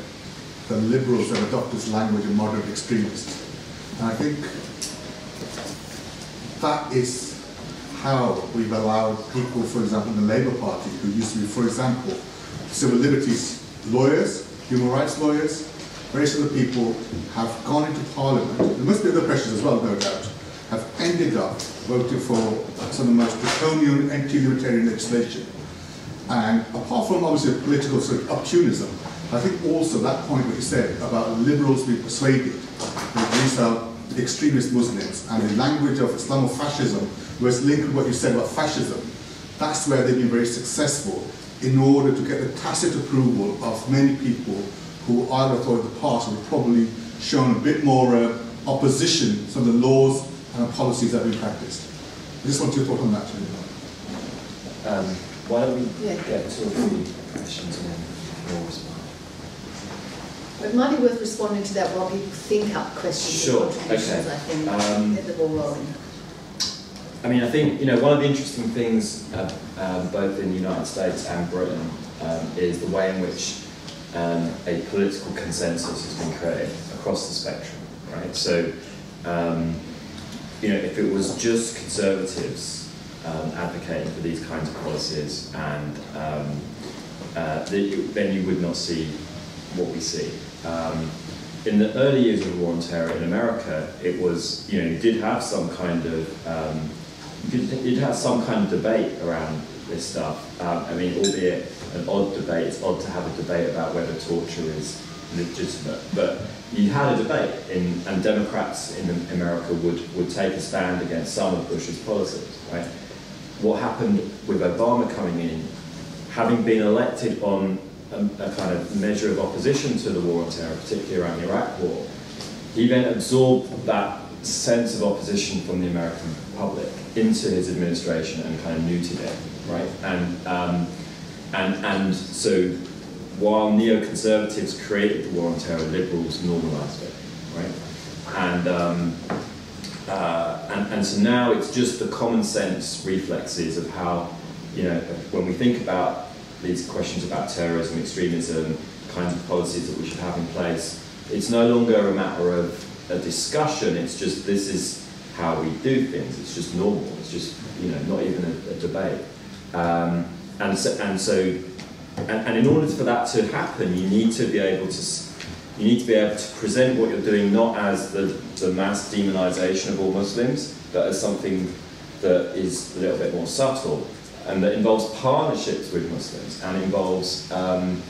the liberals have adopted this language of moderate extremists. And I think that is how we've allowed people, for example, in the Labour Party, who used to be, for example, civil liberties lawyers, human rights lawyers, other people have gone into Parliament, there must be other pressures as well, no doubt, have ended up voting for some of the most draconian anti-libertarian legislation. And apart from obviously political sort of opportunism, I think also that point what you said about liberals being persuaded that these are extremist Muslims and the language of Islamofascism was linked to what you said about fascism. That's where they've been very successful in order to get the tacit approval of many people who either thought in the past have probably shown a bit more uh, opposition to the laws and policies that we practiced. I just want your thought on that. Um, why don't we Yeah. get two or three questions and then we'll respond. It might be worth responding to that while people think up questions Sure, okay. I think, Um, get the ball rolling. I mean, I think, you know, one of the interesting things, uh, um, both in the United States and Britain, um, is the way in which um, a political consensus has been created across the spectrum, right? So, um, you know, if it was just conservatives um, advocating for these kinds of policies, and um, uh, the, then you would not see what we see. In the early years of war on terror in America, it was, you know, you did have some kind of, um, you'd have some kind of debate around this stuff. Um, I mean, albeit an odd debate, it's odd to have a debate about whether torture is legitimate, but you had a debate, in, and Democrats in America would, would take a stand against some of Bush's policies, right? What happened with Obama coming in, having been elected on a, a kind of measure of opposition to the war on terror, particularly around the Iraq war, he then absorbed that sense of opposition from the American public into his administration and kind of neutered it, right? And, um, and, and so while neoconservatives created the war on terror, liberals normalized it, right? And, um, uh, and, and so now it's just the common sense reflexes of how, you know, when we think about these questions about terrorism, extremism, kinds of policies that we should have in place, it's no longer a matter of a discussion, it's just this is how we do things, it's just normal, it's just, you know, not even a, a debate. Um, and so, and so and, and in order for that to happen, you need to be able to you need to be able to present what you're doing not as the, the mass demonization of all Muslims, but as something that is a little bit more subtle and that involves partnerships with Muslims and involves um,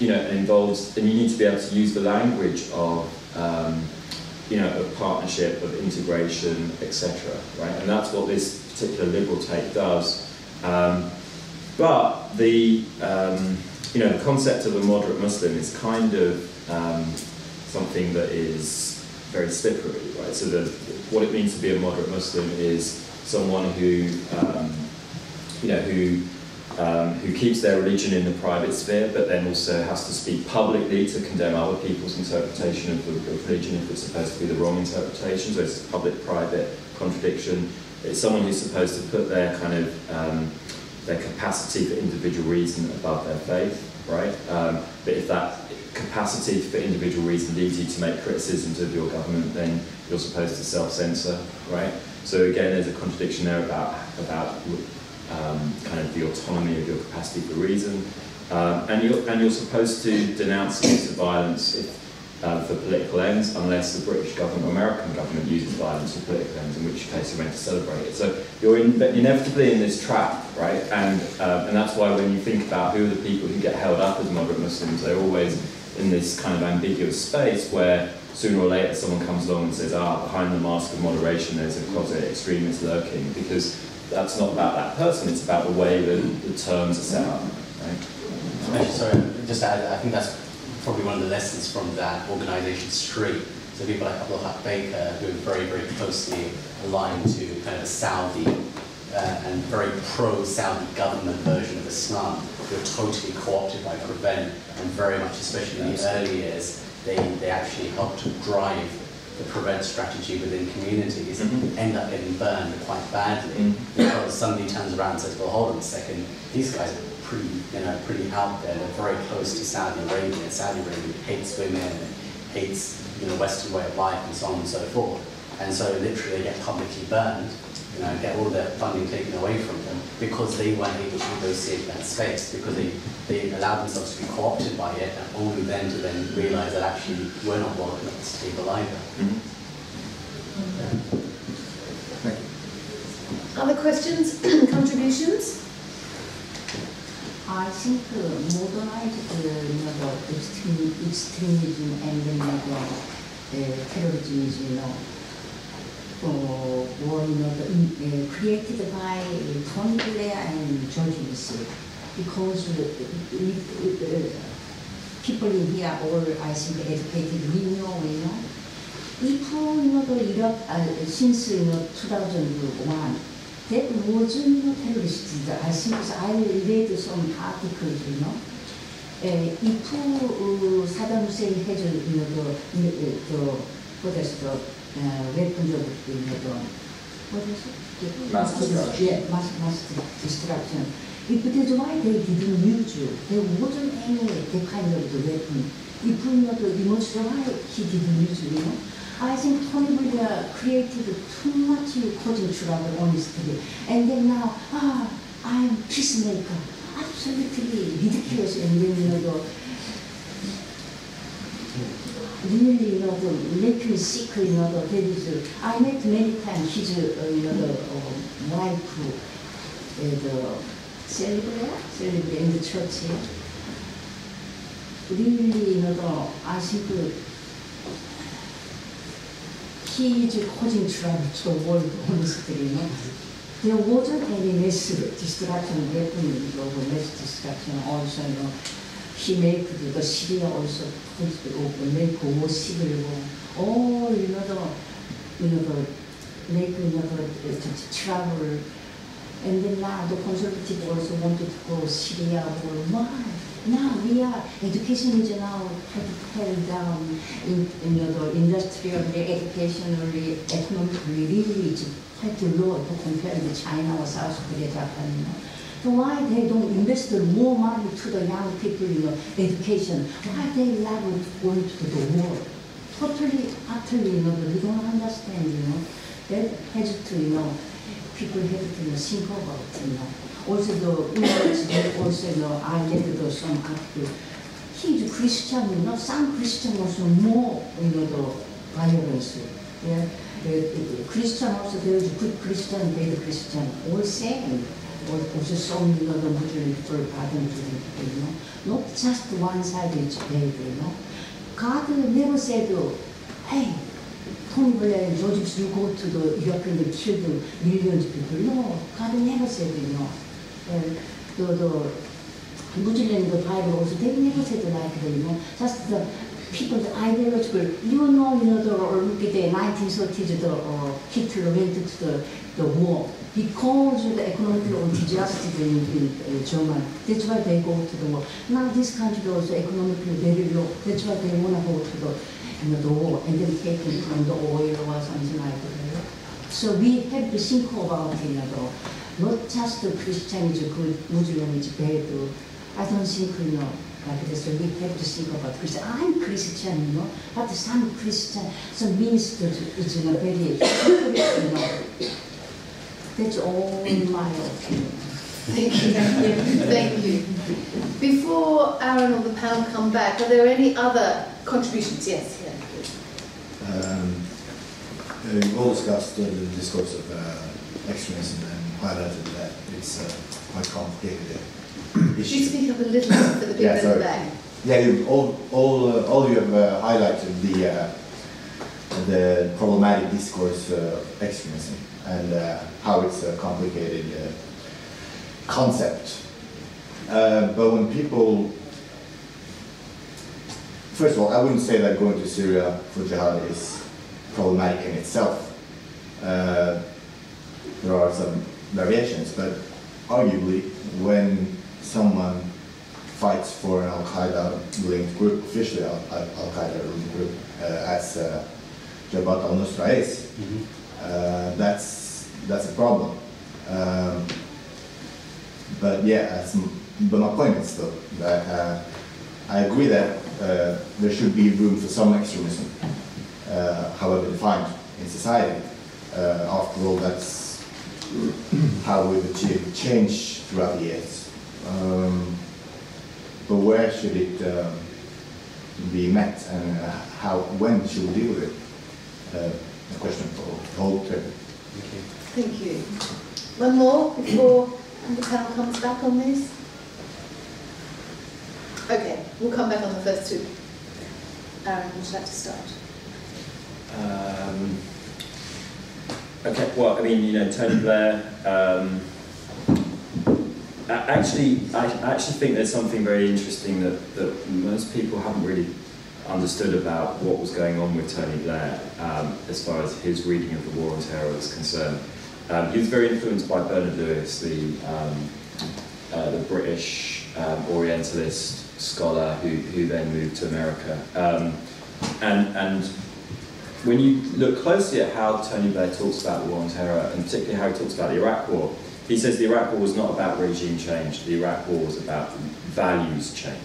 you know and involves and you need to be able to use the language of um, you know of partnership of integration etc right and that's what this particular liberal take does um, but the um, you know the concept of a moderate Muslim is kind of um, something that is very slippery, right? So the, what it means to be a moderate Muslim is someone who um, you know who um, who keeps their religion in the private sphere, but then also has to speak publicly to condemn other people's interpretation of the of religion if it's supposed to be the wrong interpretation. So it's a public-private contradiction. It's someone who's supposed to put their kind of um, their capacity for individual reason above their faith, right? Um, but if that capacity for individual reason leads you to make criticisms of your government, then you're supposed to self-censor, right? So again, there's a contradiction there about about um, kind of the autonomy of your capacity for reason, um, and you're and you're supposed to denounce the use of violence if, uh, for political ends, unless the British government or American government uses violence for political ends, in which case you're meant to celebrate it. So you're in, inevitably in this trap, right? And um, and that's why when you think about who are the people who get held up as moderate Muslims, they're always in this kind of ambiguous space where sooner or later someone comes along and says, ah, behind the mask of moderation there's a closet extremist lurking, because that's not about that person, it's about the way that the terms are set up, right? Actually, sorry, just to add, I think that's probably one of the lessons from that organisation Street. So people like Abdul Haq Baker, who are very, very closely aligned to kind of a Saudi uh, and very pro-Saudi government version of Islam, who are totally co-opted by Prevent, and very much, especially in the early years, they, they actually helped to drive the Prevent strategy within communities, Mhm. end up getting burned quite badly Mhm. because somebody turns around and says, well, hold on a second, these guys are pretty, you know, pretty out there. They're very close to Saudi Arabia. Saudi Arabia hates women, hates, you know, Western way of life and so on and so forth. And so literally they get publicly burned, you know, get all their funding taken away from them because they weren't able to negotiate that space, because they, they allowed themselves to be co-opted by it and only then to then realize that actually we're not welcome at this table either. Mhm. Thank you. Other questions, contributions? I think uh, modernized uh, you know, the extreme, extremism and then like, uh, uh, terrorism, you know, uh, were you know, the, uh, created by Tony Blair and George Bush. because uh, uh, uh, people in here all, I think, educated, we know, you know. If you know the Iraq, uh, since you know 2001, there wasn't no terrorists. I think I read some articles, you know. Uh, if uh, Saddam Hussein has, you know, the, the, the what is the uh, weapons of, the, what is it? Mass destruction. Yeah, mass, mass destruction. If that's why they didn't use you, there wasn't any that kind of the weapon. If you know the why he didn't use you, you know. I think Tony Blair created too much causing trouble, honestly. And then now, ah, I'm peacemaker. Absolutely ridiculous. And then, you know, really, you know, the me sick, you know, there is, uh, I met many times his, uh, you know, the uh, wife, uh, the celebrate, celebrate in the church here. Really, you know, the, I think uh, he is causing trouble to the world, honestly, you know. There wasn't any mass destruction happening, you know, mass destruction also, you know. He made the, the Syria also open, make war, civil war, all, you know, the, you know, the, make, you know, the, the, the travel, and then now the conservative also wanted to go Syria war. Why? Now we are, education is now held down in, in the industrially, educationally, economically, really it's quite low to compare with China or South Korea, Japan, you know. So why they don't invest more money to the young people in education? Why they love going to the war? Totally, utterly, you know, we don't understand, you know. That has to, you know, people have to you know, think about, you know. Also the English, also, you know, I read the, some article. He's Christian, you know, some Christian also more, you know, the violence. Yeah. Uh, Christian also, there is good Christian, bad Christian, all same. The Muslim people pardon to them, you know. Not just one side is bad, you know. God never said, hey, Tony Blair and George Bush, you go to the Iraq and kill the millions of people. No, God never said, you know. And the, the Muslim, the Bible also, they never said like that, you know. Just the people, the ideological, you know, you know, the, look at the 1930s, the uh, Hitler went to the, the war because of the economic disaster in, uh, Germany. That's why they go to the war. Now this country also economically very low. That's why they want to go to the, you know, the war and then take it from the oil or something like that. So we have to think about, you know, not just the Christian is good, Muslim is bad. I don't think, you know, like this. We have to think about Christian. I'm Christian, you know, but some Christian, some ministers is you know, very, you know, that's all in my opinion. Thank you. Thank you. Before Arun or the panel come back, are there any other contributions? Yes, yeah. Um, We've all discussed uh, the discourse of uh, extremism and highlighted that it's uh, quite complicated uh, Could you speak up a little bit for the people Yeah, in the back? Yeah, you, all, all, uh, all you have uh, highlighted the, uh, the problematic discourse of extremism and uh, how it's a complicated uh, concept. Uh, but when people, first of all, I wouldn't say that going to Syria for jihad is problematic in itself. Uh, there are some variations, but arguably, when someone fights for an Al Qaeda linked group, officially Al Qaeda linked group, uh, as uh, Jabhat al Nusra is, uh, that's that's a problem. Um, but yeah, but my point is still that uh, I agree that uh, there should be room for some extremism, uh, however defined in society. Uh, after all, that's how we've achieved change throughout the years. Um, but where should it um, be met and uh, how, when should we deal with it? Uh, a question for the whole trip. Thank you. One more before the panel comes back on this? Okay, we'll come back on the first two. Arun, would you like to start? Um, okay, well, I mean, you know, Tony Blair, um, actually, I actually think there's something very interesting that, that most people haven't really understood about what was going on with Tony Blair um, as far as his reading of the War on Terror is concerned. Um, he was very influenced by Bernard Lewis, the, um, uh, the British um, Orientalist scholar who, who then moved to America. Um, and, and when you look closely at how Tony Blair talks about the War on Terror, and particularly how he talks about the Iraq War, he says the Iraq War was not about regime change, the Iraq War was about values change,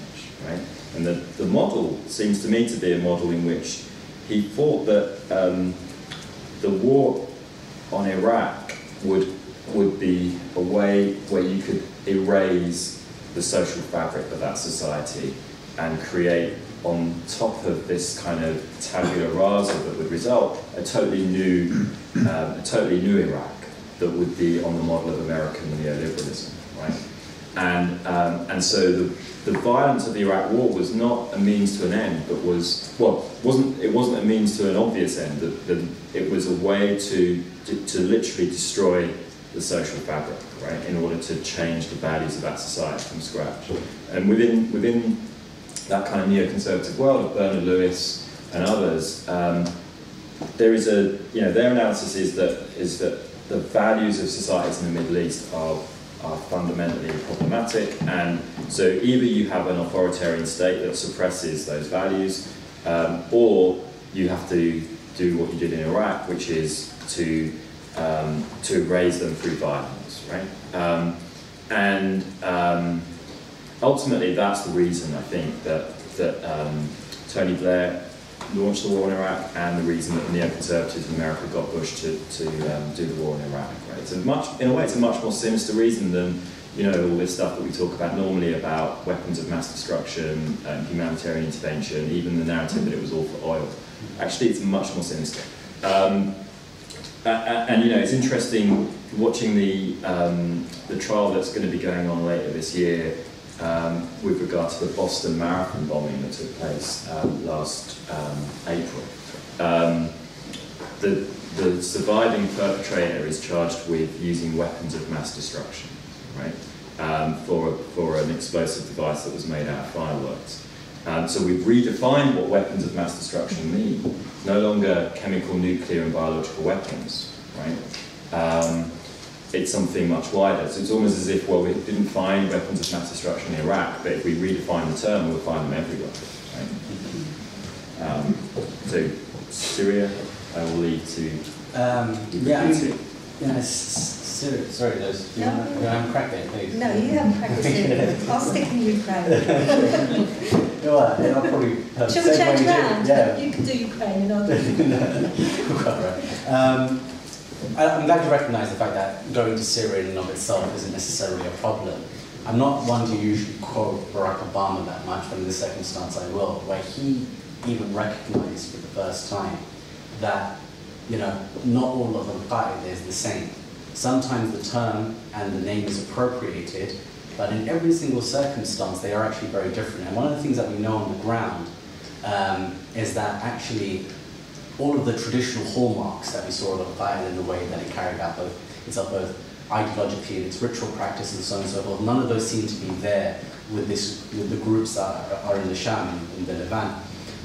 right? And the, the model seems to me to be a model in which he thought that um, the war on Iraq would, would be a way where you could erase the social fabric of that society and create on top of this kind of tabula rasa that would result a totally new, um, a totally new Iraq that would be on the model of American neoliberalism? And, um, and so the, the violence of the Iraq War was not a means to an end, but was, well, wasn't, it wasn't a means to an obvious end. The, the, it was a way to, to, to literally destroy the social fabric, right, in order to change the values of that society from scratch. And within, within that kind of neoconservative world of Bernard Lewis and others, um, there is a, you know, their analysis is that, is that the values of societies in the Middle East are, are fundamentally problematic. And so either you have an authoritarian state that suppresses those values, um, or you have to do what you did in Iraq, which is to, um, to erase them through violence, right? Um, and um, ultimately, that's the reason I think that, that um, Tony Blair launched the war in Iraq and the reason that the neoconservatives in America got Bush to, to um, do the war in Iraq. Right? It's a much, in a way, it's a much more sinister reason than you know all this stuff that we talk about normally about weapons of mass destruction, um, humanitarian intervention, even the narrative that it was all for oil. Actually, it's much more sinister. Um, and, you know, it's interesting watching the um, the trial that's going to be going on later this year um, with regard to the Boston Marathon bombing that took place um, last um, April. Um, the, the surviving perpetrator is charged with using weapons of mass destruction, right, um, for, for an explosive device that was made out of fireworks. Um, so we've redefined what weapons of mass destruction mean. No longer chemical, nuclear, and biological weapons, right? Um, it's something much wider. So it's almost as if, well, we didn't find weapons of mass destruction in Iraq, but if we redefine the term, we'll find them everywhere. Right? Um, so Syria, I will lead to. Um, yeah, I mean, yeah, Syria. Sorry, those. No, want, no, I'm cracking, please. No, you haven't cracked it. I'll stick in Ukraine. you know what? I'll probably. Shall we change around? Yeah. You can do Ukraine and I'll do. no. um, I'm glad you recognise the fact that going to Syria in and of itself isn't necessarily a problem. I'm not one to usually quote Barack Obama that much, but in this circumstance I will, where he even recognised for the first time that, you know, not all of Al-Qaeda is the same. Sometimes the term and the name is appropriated, but in every single circumstance they are actually very different. And one of the things that we know on the ground um, is that actually all of the traditional hallmarks that we saw of Al-Qaeda in the way that it carried out both itself both ideologically and its ritual practice and so on and so forth, none of those seem to be there with this with the groups that are, in the Sham in the Levant.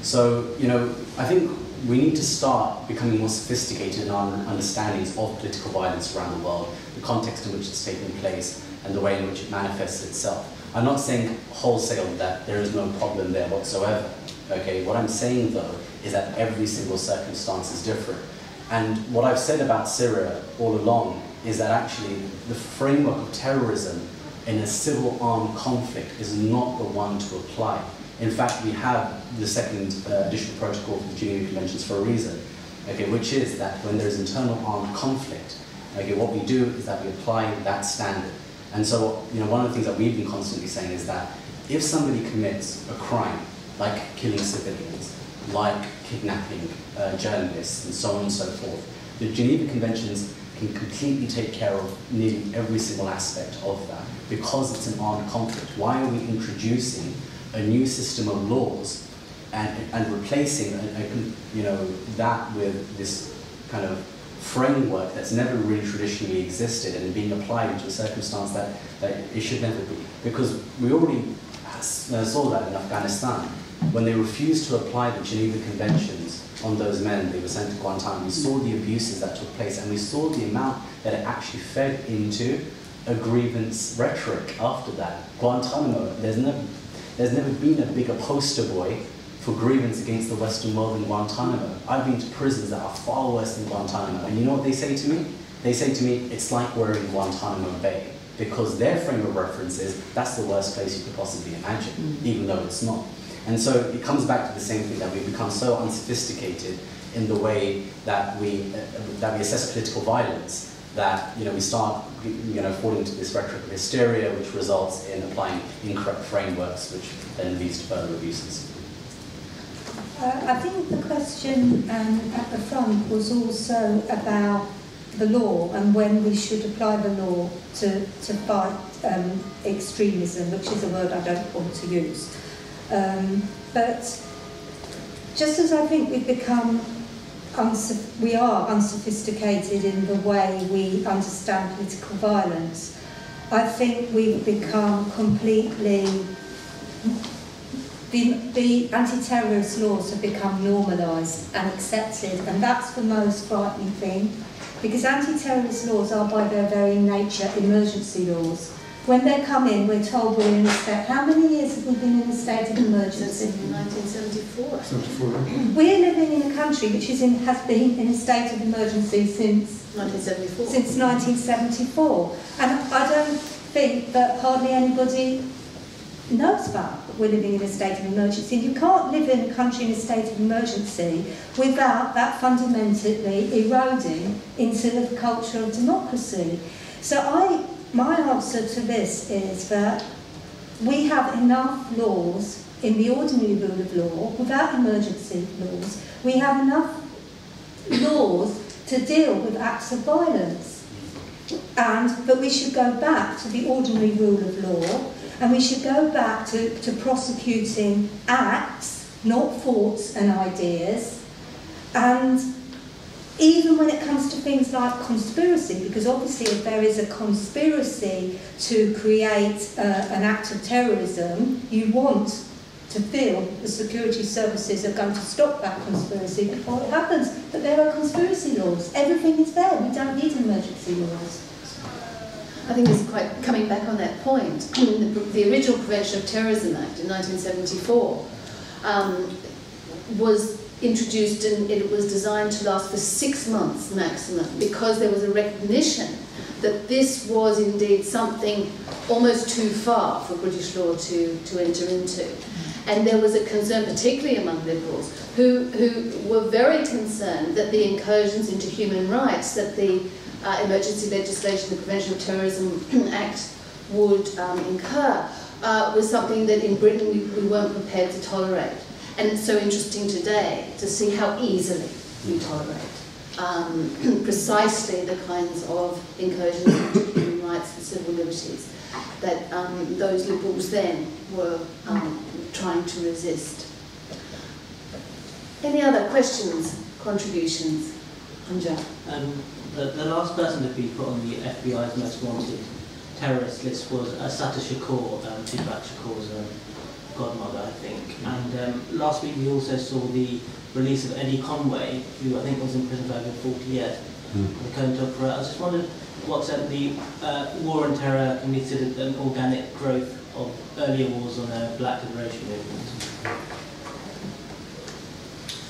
So, you know, I think we need to start becoming more sophisticated in our understandings of political violence around the world, the context in which it's taking place, and the way in which it manifests itself. I'm not saying wholesale that there is no problem there whatsoever. Okay, what I'm saying though is that every single circumstance is different. And what I've said about Syria all along is that actually the framework of terrorism in a civil armed conflict is not the one to apply. In fact, we have the second uh, additional protocol for the Geneva Conventions for a reason, okay, which is that when there's internal armed conflict, okay, what we do is that we apply that standard. And so, you know, one of the things that we've been constantly saying is that if somebody commits a crime, like killing civilians, like kidnapping uh, journalists, and so on and so forth, the Geneva Conventions can completely take care of nearly every single aspect of that because it's an armed conflict. Why are we introducing a new system of laws and, and replacing a, a, you know, that with this kind of framework that's never really traditionally existed and being applied into a circumstance that, that it should never be. Because we already saw that in Afghanistan. When they refused to apply the Geneva Conventions on those men, they were sent to Guantanamo. We saw the abuses that took place and we saw the amount that it actually fed into a grievance rhetoric after that. Guantanamo, there's never, there's never been a bigger poster boy for grievance against the Western world than Guantanamo. I've been to prisons that are far worse than Guantanamo, and you know what they say to me? They say to me, it's like we're in Guantanamo Bay, because their frame of reference is that's the worst place you could possibly imagine, mm. even though it's not. And so it comes back to the same thing that we've become so unsophisticated in the way that we, uh, that we assess political violence that you know, we start you know, falling into this rhetoric of hysteria, which results in applying incorrect frameworks, which then leads to further abuses. Uh, I think the question um, at the front was also about the law and when we should apply the law to, to fight um, extremism, which is a word I don't want to use. Um, but just as I think we've become we are unsophisticated in the way we understand political violence. I think we've become completely the, the anti-terrorist laws have become normalised and accepted and that's the most frightening thing because anti-terrorist laws are by their very nature emergency laws when they come in, we're told we're in a state. How many years have we been in a state of emergency? Since 1974. 74. We're living in a country which is in, has been in a state of emergency since 1974. Since 1974, and I don't think that hardly anybody knows that we're living in a state of emergency. You can't live in a country in a state of emergency without that fundamentally eroding into the culture of democracy. So I my answer to this is that we have enough laws in the ordinary rule of law, without emergency laws, we have enough laws to deal with acts of violence. And that we should go back to the ordinary rule of law and we should go back to, to prosecuting acts, not thoughts and ideas, and even when it comes to things like conspiracy, because obviously if there is a conspiracy to create uh, an act of terrorism, you want to feel the security services are going to stop that conspiracy before it happens. But there are conspiracy laws. Everything is there. We don't need emergency laws. I think it's quite coming back on that point. the, the original Prevention of Terrorism Act in 1974 um, was introduced and it was designed to last for six months maximum because there was a recognition that this was indeed something almost too far for British law to, to enter into. And there was a concern, particularly among Liberals, who, who were very concerned that the incursions into human rights that the uh, emergency legislation, the Prevention of Terrorism Act, would um, incur uh, was something that in Britain we, we weren't prepared to tolerate. And it's so interesting today to see how easily we tolerate um, precisely the kinds of incursions into human rights and civil liberties that um, those liberals then were um, trying to resist. Any other questions, contributions? Anja? Um, the, the last person to be put on the FBI's most wanted terrorist list was Assata Shakur, um, Tupac Shakur's um, godmother, I think. And um, last week we also saw the release of Eddie Conway, who I think was in prison for over 40 years, mm. the COINTELPRO. I was just wondering what extent the uh, war on terror can be considered an organic growth of earlier wars on the black liberation movement.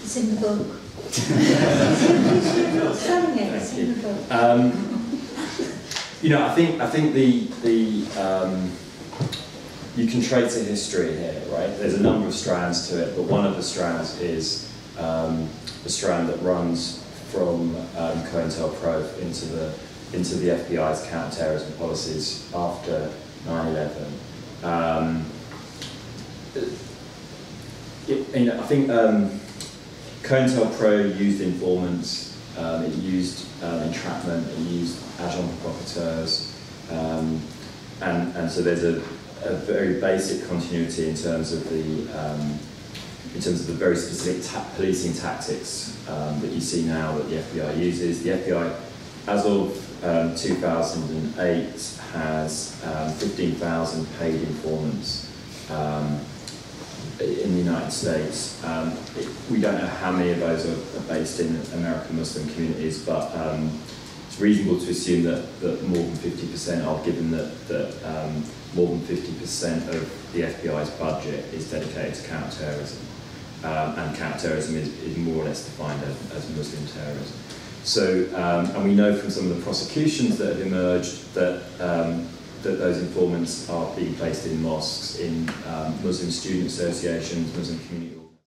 It's in the book. it's in the book. Um, you know, I think I think the the um, you can trace a history here, right? There's a number of strands to it, but one of the strands is um, the strand that runs from um, COINTELPRO into the into the FBI's counterterrorism policies after 9/11. Um, you know, I think um, COINTELPRO used informants, um, it used um, entrapment, it used agents provocateurs, um, and and so there's a a very basic continuity in terms of the, um, in terms of the very specific ta- policing tactics um, that you see now that the FBI uses. The FBI, as of um, 2008, has um, 15,000 paid informants um, in the United States. Um, it, we don't know how many of those are, are based in American Muslim communities, but it's reasonable to assume that, that more than 50% are, given that, that more than 50% of the FBI's budget is dedicated to counterterrorism. Um, and counterterrorism is, is more or less defined as, as Muslim terrorism. So, um, and we know from some of the prosecutions that have emerged that um, that those informants are being placed in mosques, in um, Muslim student associations, Muslim community